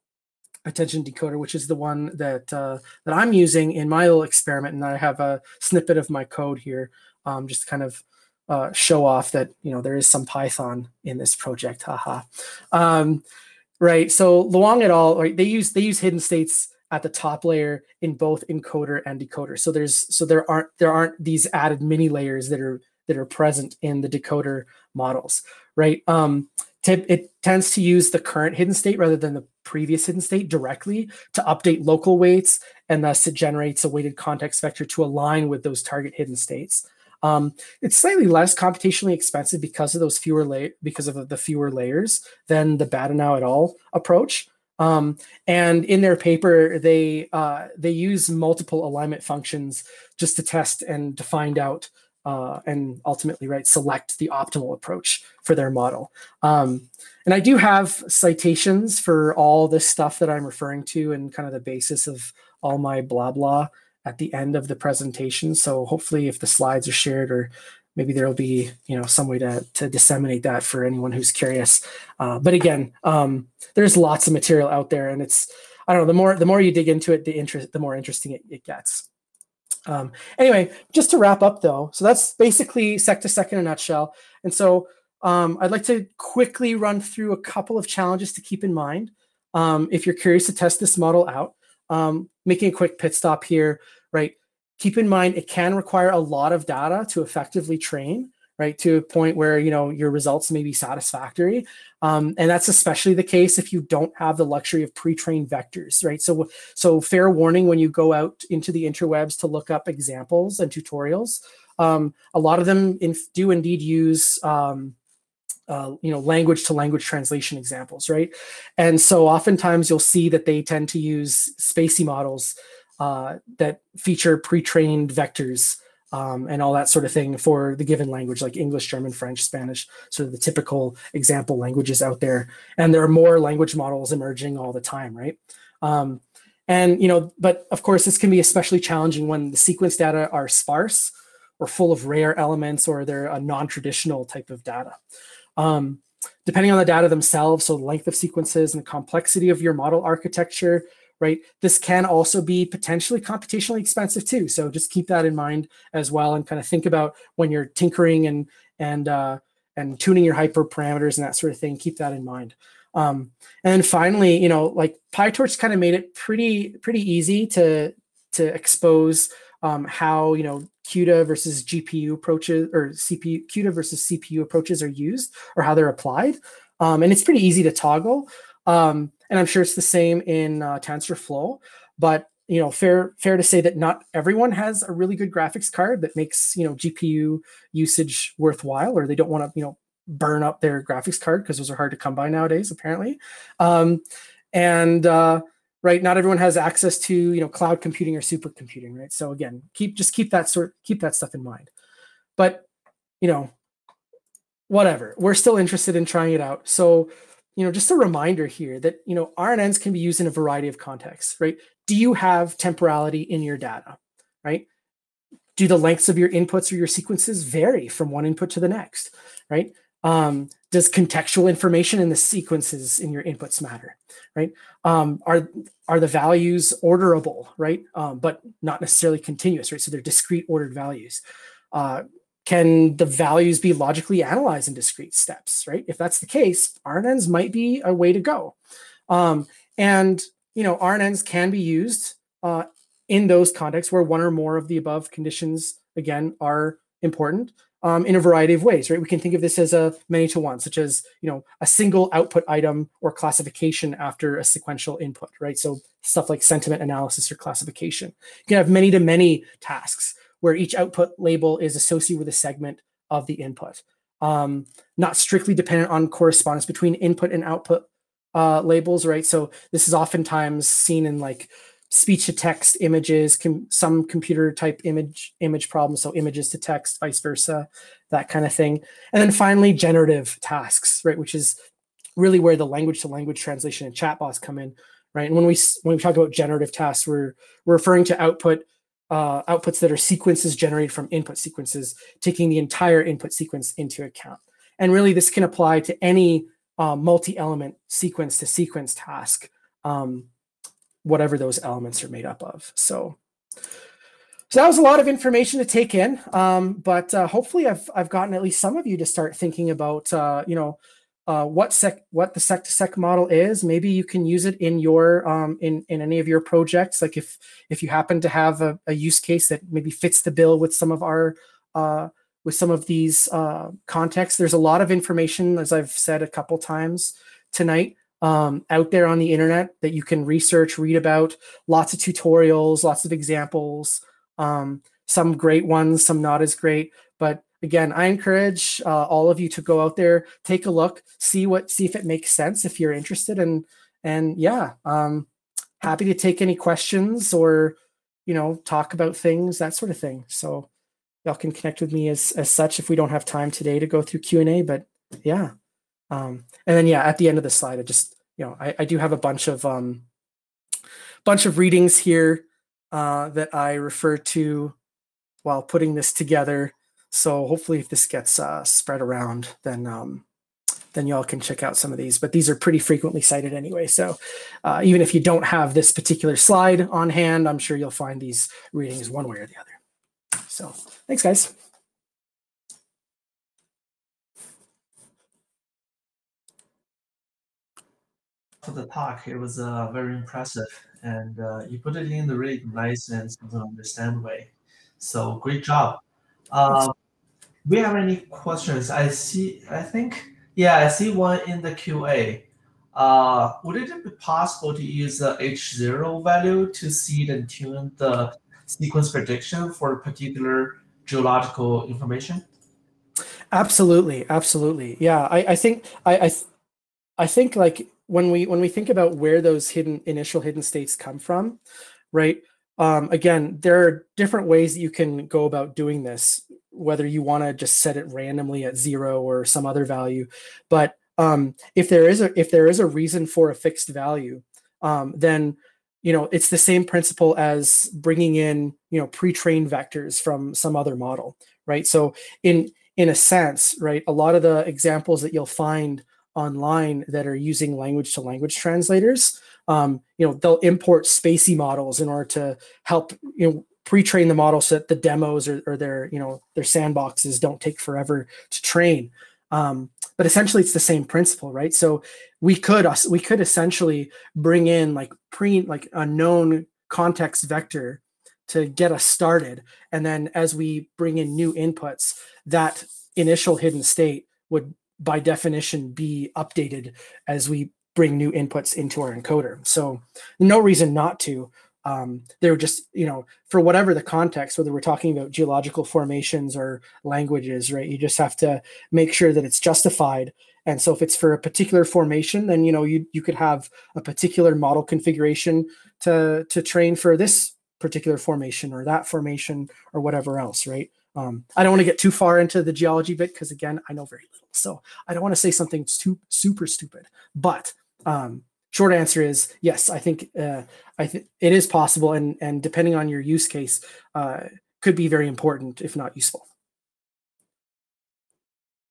Attention decoder, which is the one that uh, that I'm using in my little experiment, and I have a snippet of my code here, um, just to kind of uh, show off that you know there is some Python in this project. Haha. Um, right. So Luong et al. Right, they use they use hidden states at the top layer in both encoder and decoder. So there's so there aren't there aren't these added mini layers that are that are present in the decoder models, right? Um, it tends to use the current hidden state rather than the previous hidden state directly to update local weights, and thus it generates a weighted context vector to align with those target hidden states. Um, it's slightly less computationally expensive because of those fewer la- because of the fewer layers than the Bahdanau et al. approach. Um, and in their paper, they uh, they use multiple alignment functions just to test and to find out uh, and ultimately right select the optimal approach for their model. Um, and I do have citations for all this stuff that I'm referring to and kind of the basis of all my blah blah at the end of the presentation. So hopefully, if the slides are shared or maybe there'll be you know some way to to disseminate that for anyone who's curious uh, but again um, there's lots of material out there and it's i don't know the more the more you dig into it the interest the more interesting it, it gets um, anyway just to wrap up though so that's basically seq to seq in a nutshell. And so um, i'd like to quickly run through a couple of challenges to keep in mind um, if you're curious to test this model out. Um, making a quick pit stop here right? Keep in mind it can require a lot of data to effectively train right to a point where you know your results may be satisfactory. Um, and that's especially the case if you don't have the luxury of pre-trained vectors right? So so fair warning when you go out into the interwebs to look up examples and tutorials. Um, a lot of them in, do indeed use um, uh, you know language to language translation examples right? And so oftentimes you'll see that they tend to use spaCy models uh, that feature pre-trained vectors um, and all that sort of thing for the given language, like English, German, French, Spanish, sort of the typical example languages out there. And there are more language models emerging all the time, right? Um, and you know, but of course, this can be especially challenging when the sequence data are sparse or full of rare elements, or they're a non-traditional type of data. Um, depending on the data themselves, so the length of sequences and the complexity of your model architecture, right? This can also be potentially computationally expensive too. So just keep that in mind as well, and kind of think about when you're tinkering and and uh, and tuning your hyperparameters and that sort of thing. Keep that in mind. Um, and finally, you know, like PyTorch kind of made it pretty pretty easy to to expose um, how you know CUDA versus GPU approaches or CPU CUDA versus CPU approaches are used or how they're applied. Um, and it's pretty easy to toggle. Um, and I'm sure it's the same in uh, TensorFlow. But you know, fair fair to say that not everyone has a really good graphics card that makes you know GPU usage worthwhile, or they don't want to you know burn up their graphics card because those are hard to come by nowadays, apparently. Um, and uh, right, not everyone has access to you know cloud computing or supercomputing, right? So again, keep just keep that sort keep that stuff in mind. But you know, whatever, we're still interested in trying it out. So you know, just a reminder here that, you know, RNNs can be used in a variety of contexts, right? Do you have temporality in your data, right? Do the lengths of your inputs or your sequences vary from one input to the next, right? Um, does contextual information in the sequences in your inputs matter, right? Um, are are the values orderable, right? Um, but not necessarily continuous, right? So they're discrete ordered values. Uh, can the values be logically analyzed in discrete steps, right? If that's the case, RNNs might be a way to go. Um, and you know, RNNs can be used uh, in those contexts where one or more of the above conditions, again, are important um, in a variety of ways, right? We can think of this as a many to one, such as you know a single output item or classification after a sequential input, right? So stuff like sentiment analysis or classification. You can have many to many tasks where each output label is associated with a segment of the input. Um, not strictly dependent on correspondence between input and output uh, labels, right? So this is oftentimes seen in like speech to text images, com- some computer type image image problems, so images to text, vice versa, that kind of thing. And then finally, generative tasks, right, which is really where the language to language translation and chatbots come in, right? And when we when we talk about generative tasks, we're we're referring to output uh, outputs that are sequences generated from input sequences, taking the entire input sequence into account. And really, this can apply to any uh, multi-element sequence to sequence task, um, whatever those elements are made up of. So, so that was a lot of information to take in. Um, but uh, hopefully, I've I've gotten at least some of you to start thinking about uh, you know uh, what sec what the seq to seq model is. Maybe you can use it in your um, in in any of your projects. Like if if you happen to have a, a use case that maybe fits the bill with some of our uh, with some of these uh, contexts. There's a lot of information, as I've said a couple times tonight, um, out there on the internet that you can research, read about. Lots of tutorials, lots of examples. Um, some great ones, some not as great. But again, I encourage uh, all of you to go out there, take a look, see what, see if it makes sense if you're interested, and and yeah, um, happy to take any questions or you know talk about things that sort of thing. So y'all can connect with me as as such if we don't have time today to go through Q and A. But yeah, um, and then yeah, at the end of the slide, I just you know I, I do have a bunch of um, bunch of readings here uh, that I refer to while putting this together. So hopefully, if this gets uh, spread around, then um, then y'all can check out some of these. But these are pretty frequently cited anyway. So uh, even if you don't have this particular slide on hand, I'm sure you'll find these readings one way or the other. So thanks, guys. For the talk, it was uh, very impressive, and uh, you put it in the really nice and understand way. So great job. Um, we have any questions? I see. I think yeah, I see one in the QA. Uh, would it be possible to use the H0 value to seed and tune the sequence prediction for particular geological information? Absolutely, absolutely. Yeah, I, I think I, I, I think like when we when we think about where those hidden initial hidden states come from, right? Um, again, there are different ways that you can go about doing this. Whether you want to just set it randomly at zero or some other value, but um, if there is a if there is a reason for a fixed value, um, then you know it's the same principle as bringing in you know pre-trained vectors from some other model right so in in a sense right a lot of the examples that you'll find online that are using language to language translators. Um, you know they'll import spaCy models in order to help you know pre-train the model so that the demos or, or their you know their sandboxes don't take forever to train. Um, but essentially it's the same principle right? So we could us we could essentially bring in like pre like a known context vector to get us started. And then as we bring in new inputs that initial hidden state would by definition be updated as we bring new inputs into our encoder. So no reason not to. Um, they're just you know for whatever the context whether we're talking about geological formations or languages right you just have to make sure that it's justified. And so if it's for a particular formation then you know you, you could have a particular model configuration to to train for this particular formation or that formation or whatever else right um, i don't want to get too far into the geology bit because again i know very little so i don't want to say something too super stupid but um, short answer is yes. I think uh, I think it is possible, and and depending on your use case, uh, could be very important, if not useful.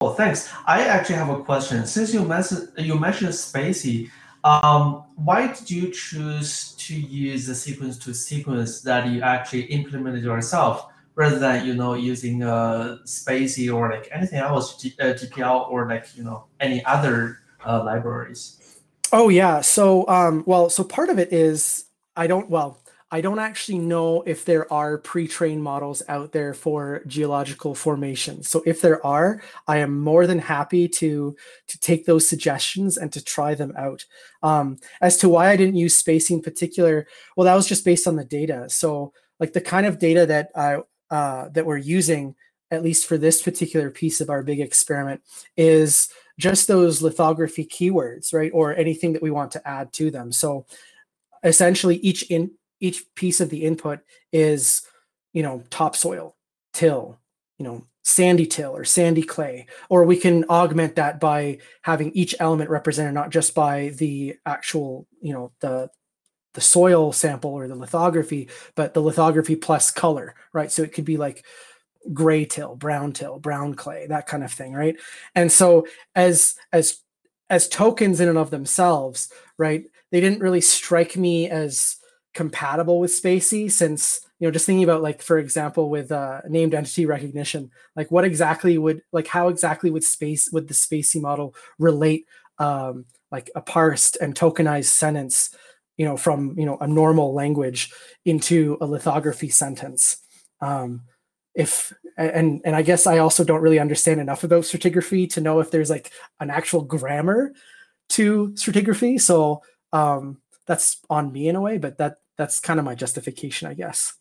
Well, thanks. I actually have a question. Since you mentioned you mentioned spaCy, um, why did you choose to use the sequence to sequence that you actually implemented yourself, rather than you know using uh, spaCy or like anything else, G- uh, GPL or like you know any other uh, libraries? Oh yeah. So um well so part of it is I don't well I don't actually know if there are pre-trained models out there for geological formations. So if there are, I am more than happy to to take those suggestions and to try them out. Um, as to why I didn't use spaCy in particular, well, that was just based on the data. So like the kind of data that I uh, that we're using, at least for this particular piece of our big experiment, is just those lithography keywords, right? Or anything that we want to add to them. So essentially each in each piece of the input is, you know, topsoil, till, you know, sandy till or sandy clay. Or we can augment that by having each element represented not just by the actual, you know, the the soil sample or the lithography, but the lithography plus color, right? So it could be like gray till, brown till, brown clay, that kind of thing, right? And so as as as tokens in and of themselves, right? They didn't really strike me as compatible with spaCy since you know just thinking about like for example with uh, named entity recognition like what exactly would like how exactly would space would the spaCy model relate um, like a parsed and tokenized sentence you know from you know a normal language into a lithography sentence um, if and and i guess i also don't really understand enough about stratigraphy to know if there's like an actual grammar to stratigraphy so um, that's on me in a way but that that's kind of my justification i guess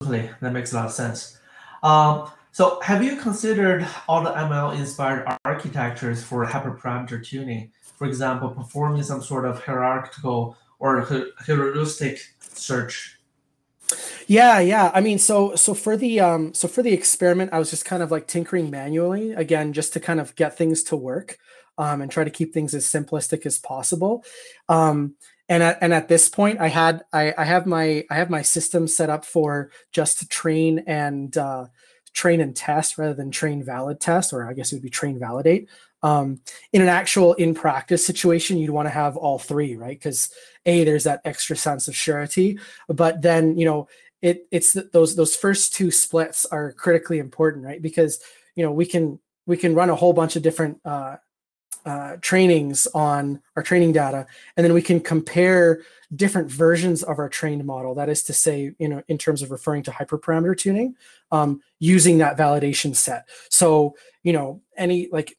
Absolutely, that makes a lot of sense. Um, so, have you considered all the ml inspired architectures for hyperparameter tuning? For example, performing some sort of hierarchical or heuristic search. Yeah, yeah. I mean, so so for the um so for the experiment, I was just kind of like tinkering manually again, just to kind of get things to work um, and try to keep things as simplistic as possible. Um, and at, and at this point i had I, I have my i have my system set up for just to train and uh, train and test rather than train valid test or i guess it would be train validate um, in an actual in practice situation you'd want to have all three right because a there's that extra sense of surety but then you know it it's those those first two splits are critically important right because you know we can we can run a whole bunch of different uh, uh, trainings on our training data, and then we can compare different versions of our trained model. That is to say, you know, in terms of referring to hyperparameter tuning, um, using that validation set. So, you know, any like,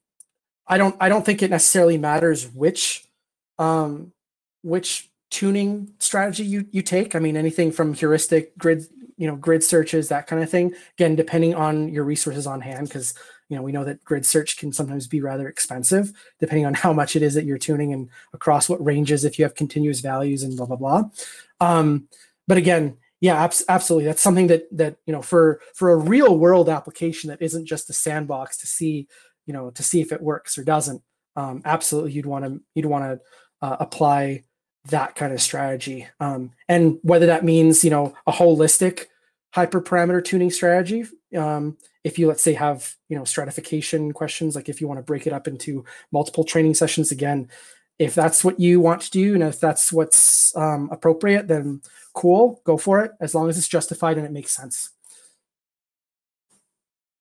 I don't, I don't think it necessarily matters which, um, which tuning strategy you you take. I mean, anything from heuristic grid, you know, grid searches, that kind of thing. Again, depending on your resources on hand, because you know we know that grid search can sometimes be rather expensive depending on how much it is that you're tuning and across what ranges if you have continuous values and blah blah blah um, but again yeah abs- absolutely that's something that that you know for for a real world application that isn't just a sandbox to see you know to see if it works or doesn't um, absolutely you'd want to you'd want to uh, apply that kind of strategy um, and whether that means you know a holistic hyperparameter tuning strategy um, if you let's say have you know stratification questions like if you want to break it up into multiple training sessions again if that's what you want to do and if that's what's um, appropriate then cool go for it as long as it's justified and it makes sense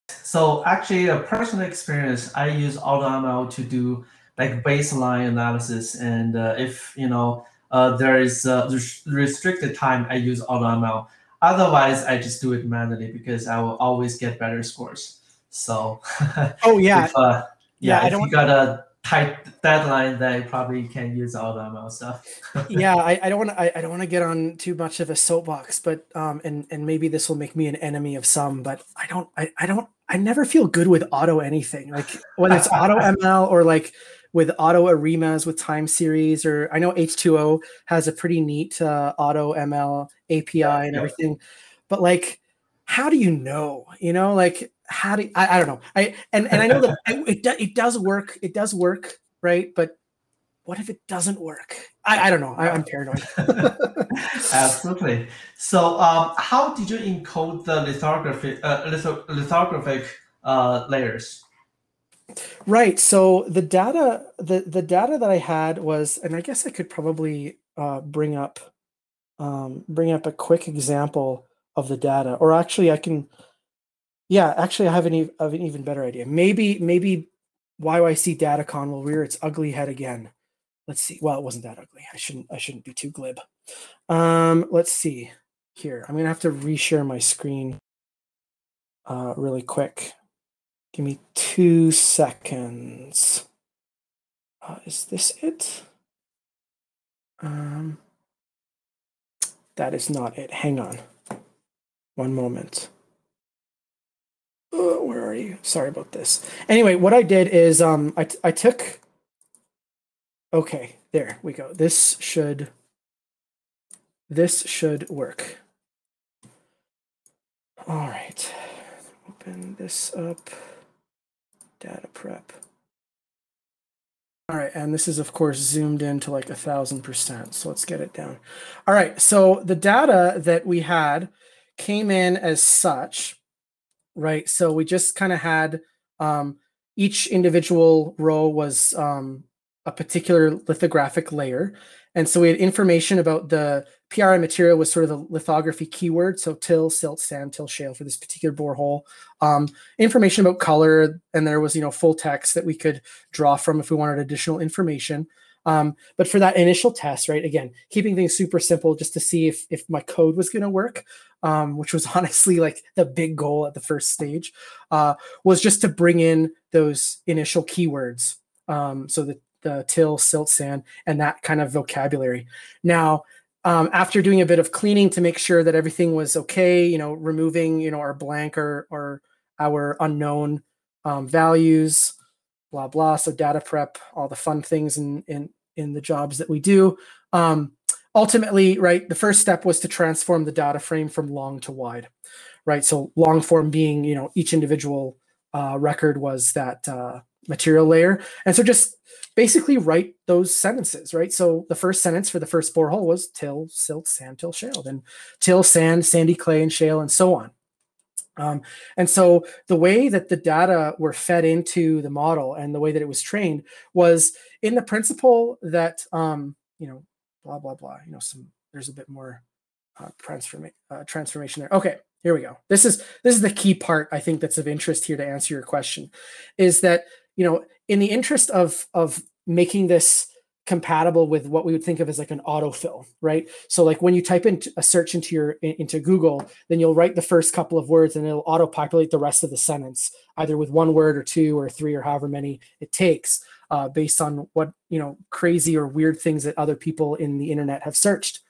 so actually a personal experience i use automl to do like baseline analysis and uh, if you know uh, there is a restricted time i use automl Otherwise, I just do it manually because I will always get better scores. So, oh yeah, if, uh, yeah, yeah. If you got a tight deadline, then you probably can use auto ML stuff. yeah, I, I don't want to. I, I, don't want to get on too much of a soapbox, but um, and and maybe this will make me an enemy of some, but I don't. I, I don't. I never feel good with auto anything, like whether it's auto ML or like with auto ARIMAs with time series, or I know H2O has a pretty neat uh, auto ML API and yeah. everything. But like, how do you know? You know, like how do I, I don't know. I and and I know that it it does work. It does work, right? But what if it doesn't work? I, I don't know. I, am paranoid. Absolutely. So, um, how did you encode the lithography, uh, lithographic uh, layers? Right. So the data, the the data that I had was, and I guess I could probably uh, bring up, um, bring up a quick example of the data, or actually I can, yeah, actually I have an, have an even better idea. Maybe maybe YYC DataCon will rear its ugly head again. Let's see. Well, it wasn't that ugly. I shouldn't I shouldn't be too glib. Um, let's see here. I'm gonna have to reshare my screen uh, really quick. Give me two seconds. Uh, is this it? Um, that is not it. Hang on. One moment. Uh, where are you? Sorry about this. Anyway, what I did is um, I, I took. Okay, there we go. This should. This should work. All right. Open this up data prep. All right, and this is of course zoomed in to like a thousand percent. So let's get it down. All right, so the data that we had came in as such, right? So we just kind of had um, each individual row was um, a particular lithographic layer, and so we had information about the PRI material was sort of the lithography keyword. So till, silt, sand, till, shale for this particular borehole. Um, information about color, and there was you know full text that we could draw from if we wanted additional information. Um, but for that initial test, right, again, keeping things super simple just to see if if my code was going to work, um, which was honestly like the big goal at the first stage, uh, was just to bring in those initial keywords. Um, so the the till, silt, sand, and that kind of vocabulary. Now, um, after doing a bit of cleaning to make sure that everything was okay, you know, removing, you know, our blank or, or our unknown um, values, blah, blah. So data prep, all the fun things in, in, in the jobs that we do. Um, ultimately, right, the first step was to transform the data frame from long to wide, right? So long form being, you know, each individual uh, record was that uh, material layer. And so just basically write those sentences, right? So the first sentence for the first borehole was till, silt, sand, till, shale, then till, sand, sandy clay, and shale, and so on. Um, and so the way that the data were fed into the model and the way that it was trained was in the principle that, um, you know, blah, blah, blah, you know, some, there's a bit more uh, transforma- uh, transformation there. Okay, here we go. This is, this is the key part I think that's of interest here to answer your question is that you know, in the interest of of making this compatible with what we would think of as like an autofill, right? So like when you type in a search into your into Google, then you'll write the first couple of words and it'll auto populate the rest of the sentence, either with one word or two or three or however many it takes, uh, based on what you know crazy or weird things that other people in the internet have searched.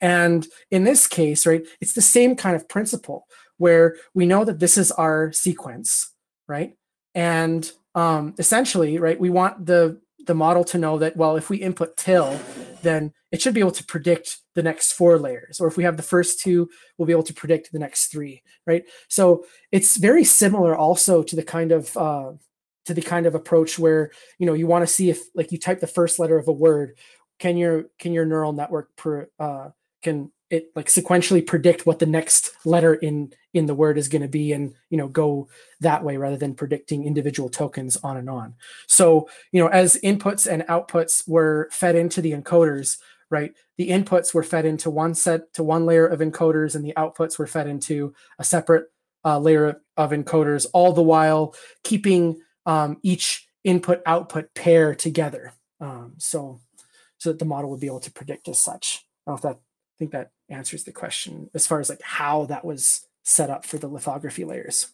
And in this case, right, it's the same kind of principle where we know that this is our sequence, right? And um, essentially, right, we want the the model to know that well, if we input till, then it should be able to predict the next four layers, or if we have the first two, we'll be able to predict the next three, right? So it's very similar also to the kind of uh, to the kind of approach where you know you want to see if like you type the first letter of a word, can your can your neural network per, uh, can it like sequentially predict what the next letter in in the word is going to be and you know go that way rather than predicting individual tokens on and on. So you know as inputs and outputs were fed into the encoders right the inputs were fed into one set to one layer of encoders and the outputs were fed into a separate uh, layer of encoders all the while keeping um, each input output pair together. Um, so so that the model would be able to predict as such. I don't know if that think that answers the question as far as like how that was set up for the lithography layers.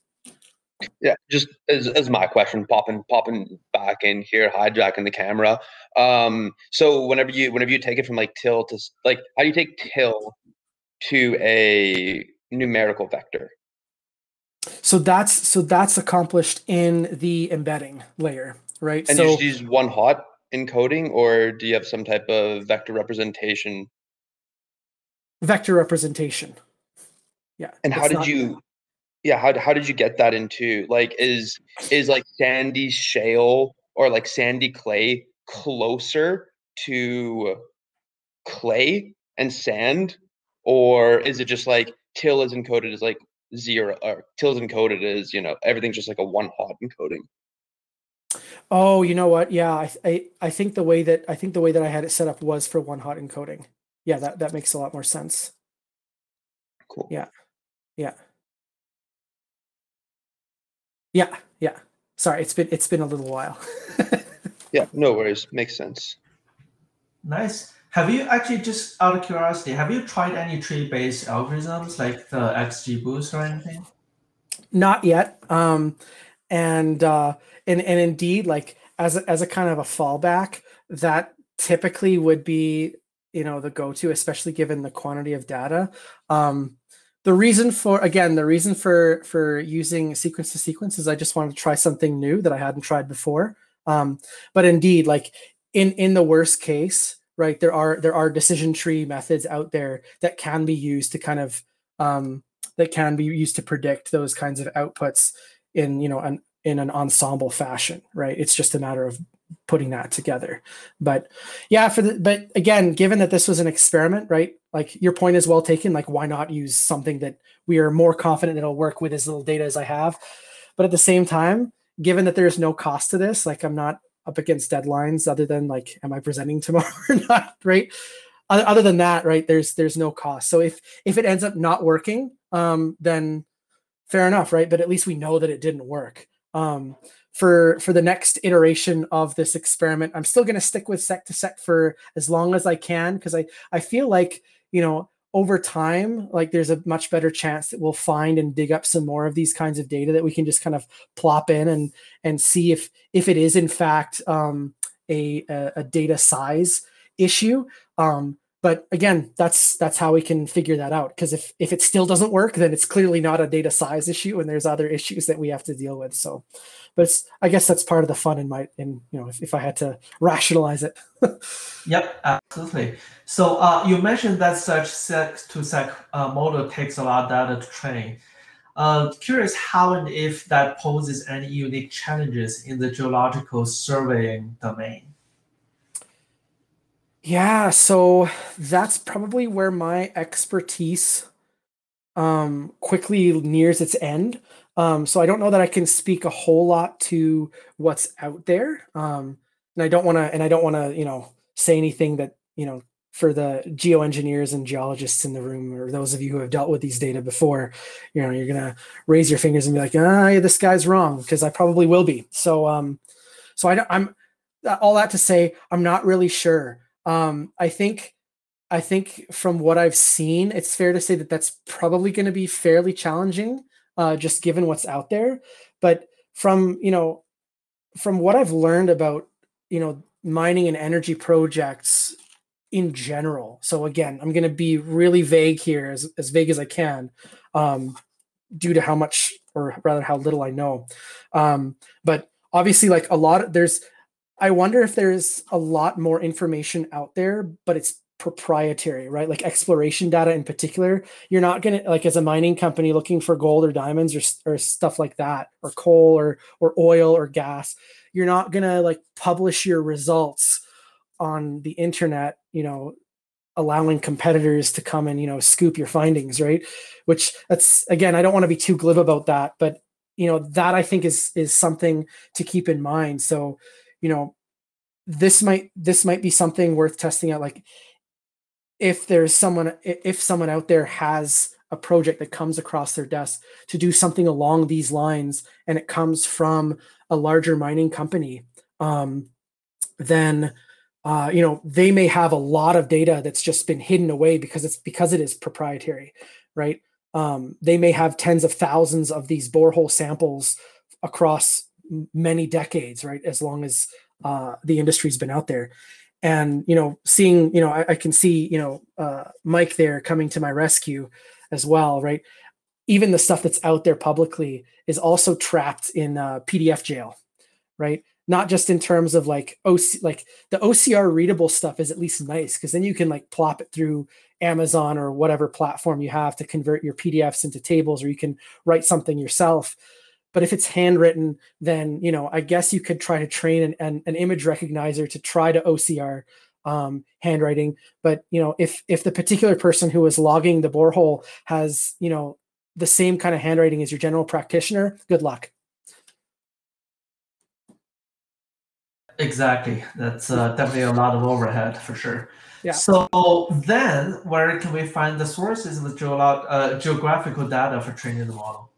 Yeah, just as, as my question, popping popping back in here, hijacking the camera. Um, so whenever you whenever you take it from like till to like, how do you take till to a numerical vector? So that's so that's accomplished in the embedding layer, right? And so, you just use one hot encoding, or do you have some type of vector representation vector representation. Yeah. And how did you yeah, how how did you get that into like is is like sandy shale or like sandy clay closer to clay and sand or is it just like till is encoded as like zero or till is encoded as you know everything's just like a one hot encoding oh you know what yeah I, I i think the way that i think the way that i had it set up was for one hot encoding yeah, that that makes a lot more sense. Cool. Yeah. Yeah. Yeah, yeah. Sorry, it's been it's been a little while. yeah, no worries. Makes sense. Nice. Have you actually just out of curiosity, have you tried any tree-based algorithms like the XGBoost or anything? Not yet. Um, and uh, and and indeed, like as a, as a kind of a fallback, that typically would be you know the go-to especially given the quantity of data. Um, the reason for again the reason for for using sequence to sequence is i just wanted to try something new that i hadn't tried before. Um, but indeed like in in the worst case right there are there are decision tree methods out there that can be used to kind of um, that can be used to predict those kinds of outputs in you know an in an ensemble fashion right? It's just a matter of putting that together. But yeah, for the but again, given that this was an experiment, right? Like your point is well taken. Like why not use something that we are more confident it'll work with as little data as I have? But at the same time, given that there's no cost to this, like I'm not up against deadlines other than like am I presenting tomorrow or not, right? Other than that, right? There's there's no cost. So if if it ends up not working, um, then fair enough, right? But at least we know that it didn't work. Um, for for the next iteration of this experiment, I'm still going to stick with seq to seq for as long as I can because I I feel like you know over time like there's a much better chance that we'll find and dig up some more of these kinds of data that we can just kind of plop in and and see if if it is in fact um, a, a, a data size issue. Um, but again that's that's how we can figure that out. Because if if it still doesn't work then it's clearly not a data size issue and there's other issues that we have to deal with. So but i guess that's part of the fun in my in you know if, if i had to rationalize it. Yep absolutely. So uh, you mentioned that such seq to seq uh, model takes a lot of data to train. Uh, curious how and if that poses any unique challenges in the geological surveying domain yeah, so that's probably where my expertise um, quickly nears its end. Um, so I don't know that I can speak a whole lot to what's out there, um, and I don't want to, and I don't want to, you know, say anything that you know for the geoengineers and geologists in the room, or those of you who have dealt with these data before, you know, you're gonna raise your fingers and be like, ah, this guy's wrong, because I probably will be. So, um, so I, I'm all that to say, I'm not really sure. Um, I think I think from what I've seen, it's fair to say that that's probably going to be fairly challenging, uh, just given what's out there. But from you know, from what I've learned about you know mining and energy projects in general. So again, I'm going to be really vague here, as as vague as I can, um, due to how much or rather how little I know. Um, but obviously, like a lot of there's I wonder if there's a lot more information out there, but it's proprietary, right? Like exploration data in particular. You're not going to like as a mining company looking for gold or diamonds or, or stuff like that, or coal or or oil or gas. You're not going to like publish your results on the internet, you know, allowing competitors to come and you know scoop your findings, right? Which that's again, I don't want to be too glib about that, but you know that I think is is something to keep in mind. So you know this might this might be something worth testing out like if there's someone if someone out there has a project that comes across their desk to do something along these lines and it comes from a larger mining company um, then uh, you know they may have a lot of data that's just been hidden away because it's because it is proprietary right? Um, they may have tens of thousands of these borehole samples across many decades, right? As long as uh, the industry's been out there. And, you know, seeing, you know, I, I can see, you know, uh, Mike there coming to my rescue as well, right? Even the stuff that's out there publicly is also trapped in uh, PDF jail, right? Not just in terms of like OC, like the OCR readable stuff is at least nice because then you can like plop it through Amazon or whatever platform you have to convert your PDFs into tables, or you can write something yourself but if it's handwritten, then you know I guess you could try to train an, an, an image recognizer to try to OCR um, handwriting. But you know if if the particular person who is logging the borehole has you know the same kind of handwriting as your general practitioner, good luck. Exactly. That's uh, definitely a lot of overhead for sure. Yeah. So then, where can we find the sources of the geolo- uh, geographical data for training the model?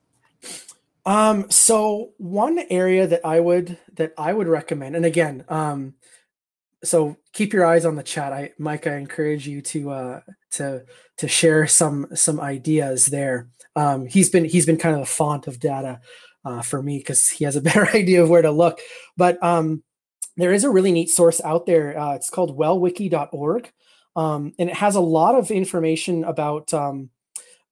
Um, so one area that I would that I would recommend, and again, um, so keep your eyes on the chat. I Mike, I encourage you to uh to to share some some ideas there. Um, he's been he's been kind of the font of data uh, for me because he has a better idea of where to look. But um, there is a really neat source out there. Uh, it's called wellwiki.org, um, and it has a lot of information about um,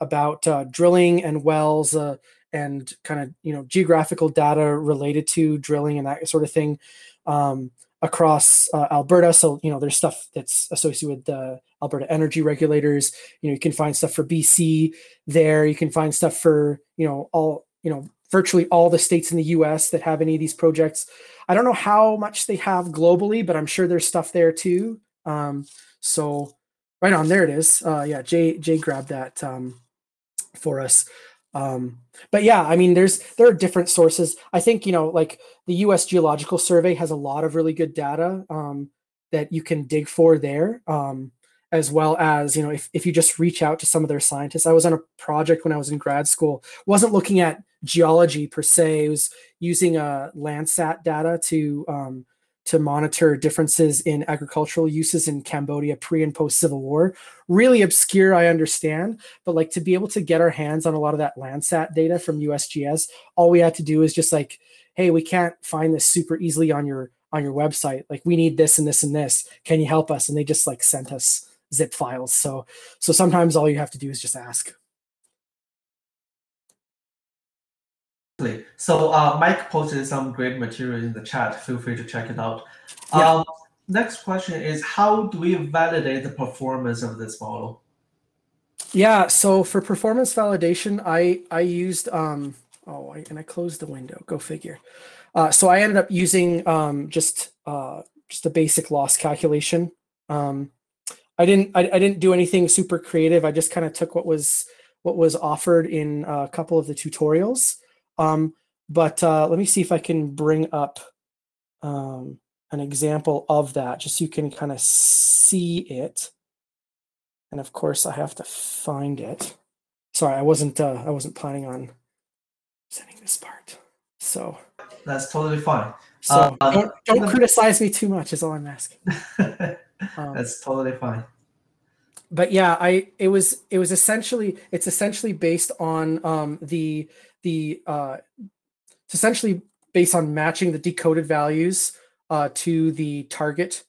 about uh, drilling and wells. Uh, and kind of you know geographical data related to drilling and that sort of thing um, across uh, Alberta. So you know there's stuff that's associated with the Alberta energy regulators. You know you can find stuff for BC there. You can find stuff for you know all you know virtually all the states in the U.S. that have any of these projects. I don't know how much they have globally, but I'm sure there's stuff there too. Um, so right on there it is. Uh, yeah, Jay Jay grabbed that um, for us. Um, but yeah, I mean, there's there are different sources. I think you know, like the U.S. Geological Survey has a lot of really good data um, that you can dig for there, um, as well as you know, if if you just reach out to some of their scientists. I was on a project when I was in grad school, wasn't looking at geology per se. It was using a uh, Landsat data to um, to monitor differences in agricultural uses in Cambodia pre and post Civil War. Really obscure, I understand, but like to be able to get our hands on a lot of that Landsat data from USGS, all we had to do is just like, hey, we can't find this super easily on your on your website. Like we need this and this and this. Can you help us? And they just like sent us zip files. So so sometimes all you have to do is just ask. So uh, Mike posted some great material in the chat. Feel free to check it out. Yeah. Um, next question is how do we validate the performance of this model? Yeah, so for performance validation, I I used um oh I, and I closed the window. Go figure. Uh, so I ended up using um, just uh, just a basic loss calculation. Um, I didn't I, I didn't do anything super creative. I just kind of took what was what was offered in a couple of the tutorials um, but uh, let me see if I can bring up um, an example of that, just so you can kind of see it. And of course, I have to find it. Sorry, I wasn't. Uh, I wasn't planning on sending this part. So that's totally fine. So uh, don't, don't criticize me too much. Is all I'm asking. um, that's totally fine. But yeah, I it was it was essentially it's essentially based on um, the the uh, it's essentially based on matching the decoded values uh, to the target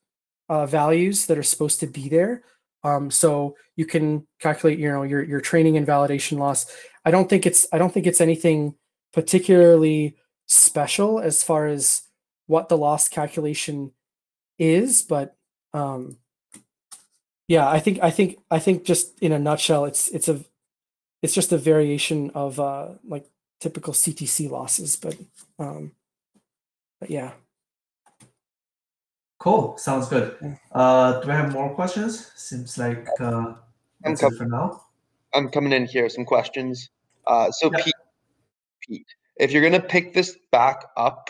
uh, values that are supposed to be there. Um, so you can calculate, you know, your your training and validation loss. I don't think it's I don't think it's anything particularly special as far as what the loss calculation is, but um, yeah, I think I think I think just in a nutshell, it's it's a it's just a variation of uh, like typical CTC losses, but um, but yeah. Cool. Sounds good. Uh, do we have more questions? Seems like uh, that's it for now. I'm coming in here. Some questions. Uh, so yeah. Pete, Pete, if you're gonna pick this back up,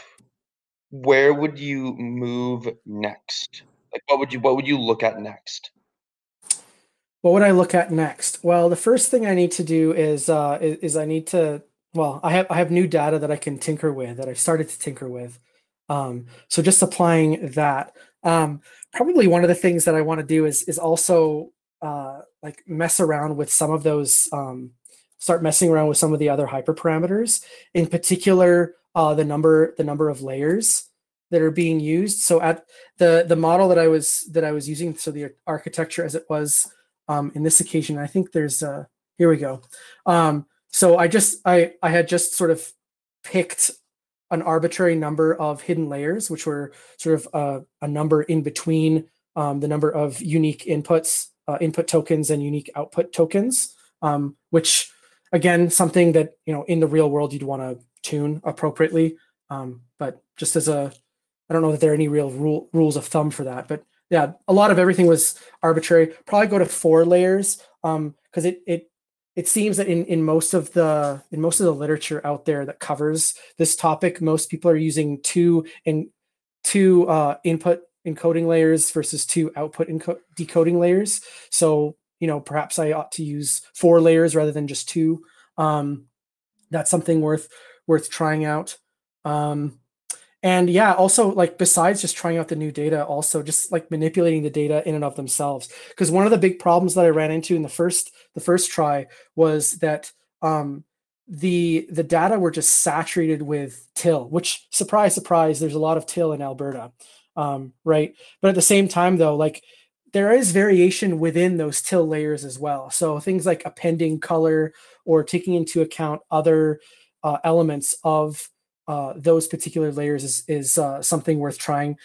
where would you move next? Like, what would you what would you look at next? What would I look at next? Well, the first thing I need to do is uh, is, is I need to well, I have I have new data that I can tinker with that I've started to tinker with. Um, so just applying that. Um, probably one of the things that I want to do is is also uh, like mess around with some of those. Um, start messing around with some of the other hyperparameters. In particular, uh, the number the number of layers that are being used. So at the the model that I was that I was using, so the architecture as it was um, in this occasion, I think there's a, here we go. Um, so I just I I had just sort of picked an arbitrary number of hidden layers, which were sort of a, a number in between um, the number of unique inputs, uh, input tokens, and unique output tokens, um, which again something that you know in the real world you'd want to tune appropriately. Um, but just as a, I don't know that there are any real rule, rules of thumb for that, but yeah, a lot of everything was arbitrary. Probably go to four layers because um, it it it seems that in, in most of the in most of the literature out there that covers this topic, most people are using two and two uh, input encoding layers versus two output enco- decoding layers. So you know perhaps I ought to use four layers rather than just two. Um, that's something worth worth trying out. Um, and yeah also like besides just trying out the new data also just like manipulating the data in and of themselves because one of the big problems that i ran into in the first the first try was that um the the data were just saturated with till which surprise surprise there's a lot of till in alberta um right but at the same time though like there is variation within those till layers as well so things like appending color or taking into account other uh, elements of uh, those particular layers is is uh, something worth trying.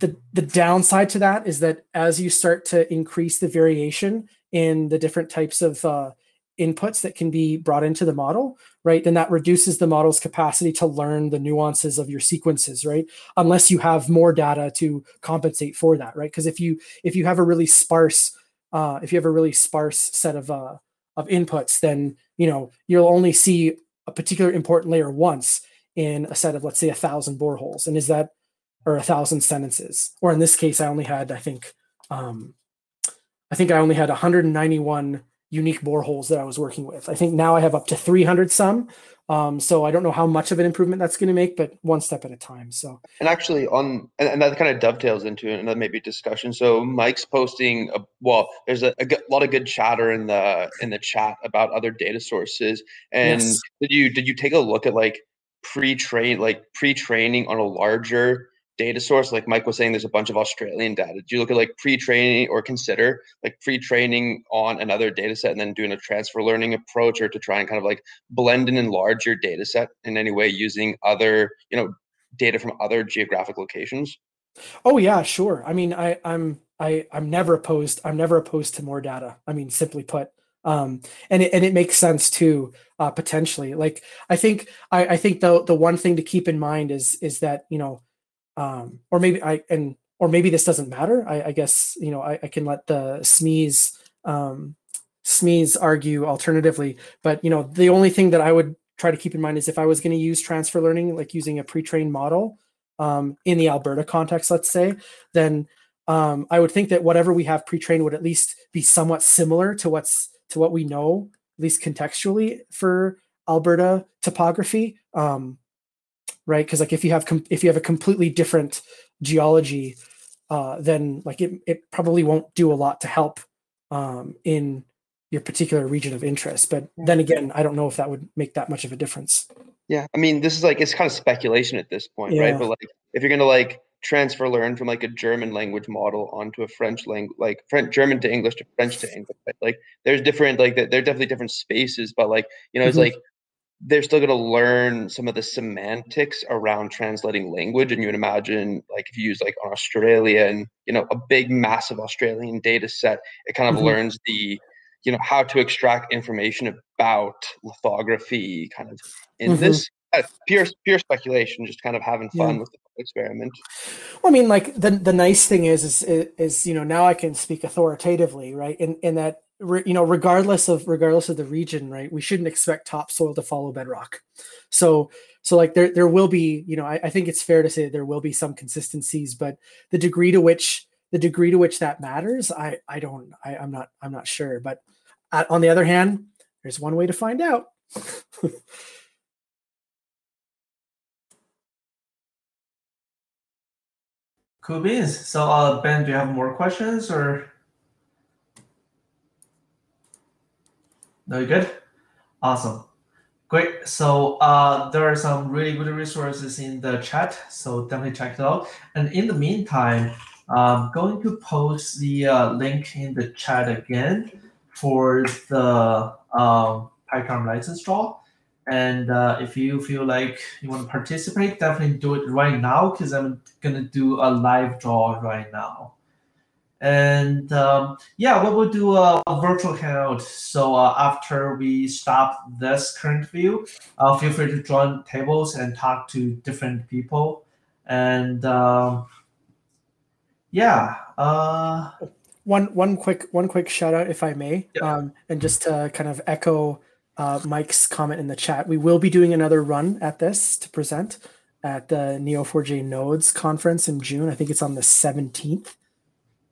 The the downside to that is that as you start to increase the variation in the different types of uh, inputs that can be brought into the model, right, then that reduces the model's capacity to learn the nuances of your sequences, right? Unless you have more data to compensate for that, right? Because if you if you have a really sparse uh, if you have a really sparse set of uh, of inputs, then you know you'll only see a particular important layer once in a set of let's say a thousand boreholes, and is that or a thousand sentences, or in this case, I only had I think um, I think I only had 191 unique boreholes that I was working with. I think now I have up to 300 some. Um, so I don't know how much of an improvement that's going to make, but one step at a time. So and actually on and, and that kind of dovetails into another maybe discussion. So Mike's posting a, well, there's a, a lot of good chatter in the in the chat about other data sources. And yes. did you did you take a look at like pre-train like pre-training on a larger data source like mike was saying there's a bunch of australian data. Do you look at like pre-training or consider like pre-training on another data set and then doing a transfer learning approach or to try and kind of like blend and enlarge your data set in any way using other you know data from other geographic locations? Oh yeah sure. I mean i i'm i i'm never opposed i'm never opposed to more data i mean simply put um, and it, and it makes sense too uh, potentially. Like i think I, I think the the one thing to keep in mind is is that you know um, or maybe I and or maybe this doesn't matter. I, I guess you know I, I, can let the SMEs um, SMEs argue alternatively. But you know the only thing that I would try to keep in mind is if I was going to use transfer learning, like using a pre-trained model um, in the Alberta context, let's say, then um, I would think that whatever we have pre-trained would at least be somewhat similar to what's to what we know, at least contextually for Alberta topography. Um, right? Because like if you have com- if you have a completely different geology, uh, then like it it probably won't do a lot to help um, in your particular region of interest. But then again, I don't know if that would make that much of a difference. Yeah, I mean, this is like it's kind of speculation at this point, yeah. right? But like if you're gonna like transfer learn from like a German language model onto a French language, like French German to English to French to English. Right? Like there's different like there are definitely different spaces, but like you know, it's mm-hmm. like they're still going to learn some of the semantics around translating language and you would imagine like if you use like on australia and you know a big massive australian data set it kind of mm-hmm. learns the you know how to extract information about lithography kind of in mm-hmm. this uh, pure pure speculation just kind of having fun yeah. with the experiment well, i mean like the the nice thing is, is is you know now i can speak authoritatively right in in that re, you know regardless of regardless of the region right we shouldn't expect topsoil to follow bedrock. So so like there there will be you know I, I think it's fair to say there will be some consistencies but the degree to which the degree to which that matters i i don't I, i'm not i'm not sure. But at, on the other hand there's one way to find out. Cool beans. So uh ben do you have more questions or No, you good? Awesome. Great. So uh, there are some really good resources in the chat, so definitely check it out. And in the meantime, I'm going to post the uh, link in the chat again for the um, PyCharm license draw. And uh, if you feel like you want to participate, definitely do it right now because I'm going to do a live draw right now. And um, yeah, we will do a, a virtual hangout. So uh, after we stop this current view, uh, feel free to join tables and talk to different people. And um, yeah. Uh, one one quick one quick shout out, if I may, yeah. um, and just to kind of echo uh, Mike's comment in the chat, we will be doing another run at this to present at the Neo4j Nodes conference in June. I think it's on the 17th.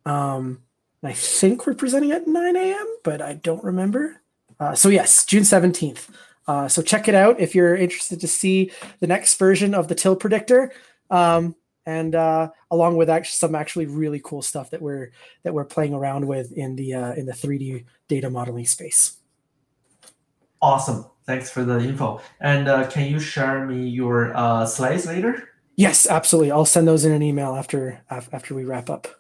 Um, I think we're presenting at 9 a.m., but I don't remember. Uh, so yes, June 17th. Uh, so check it out if you're interested to see the next version of the till predictor, um, and uh, along with actually some actually really cool stuff that we're that we're playing around with in the uh, in the 3D data modeling space. Awesome. Thanks for the info. And uh, can you share me your uh, slides later? Yes, absolutely. I'll send those in an email after after we wrap up.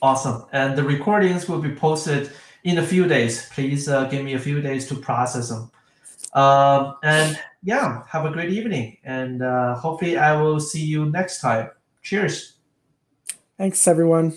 Awesome. And the recordings will be posted in a few days. Please uh, give me a few days to process them. Um, and yeah, have a great evening. And uh, hopefully, I will see you next time. Cheers. Thanks, everyone.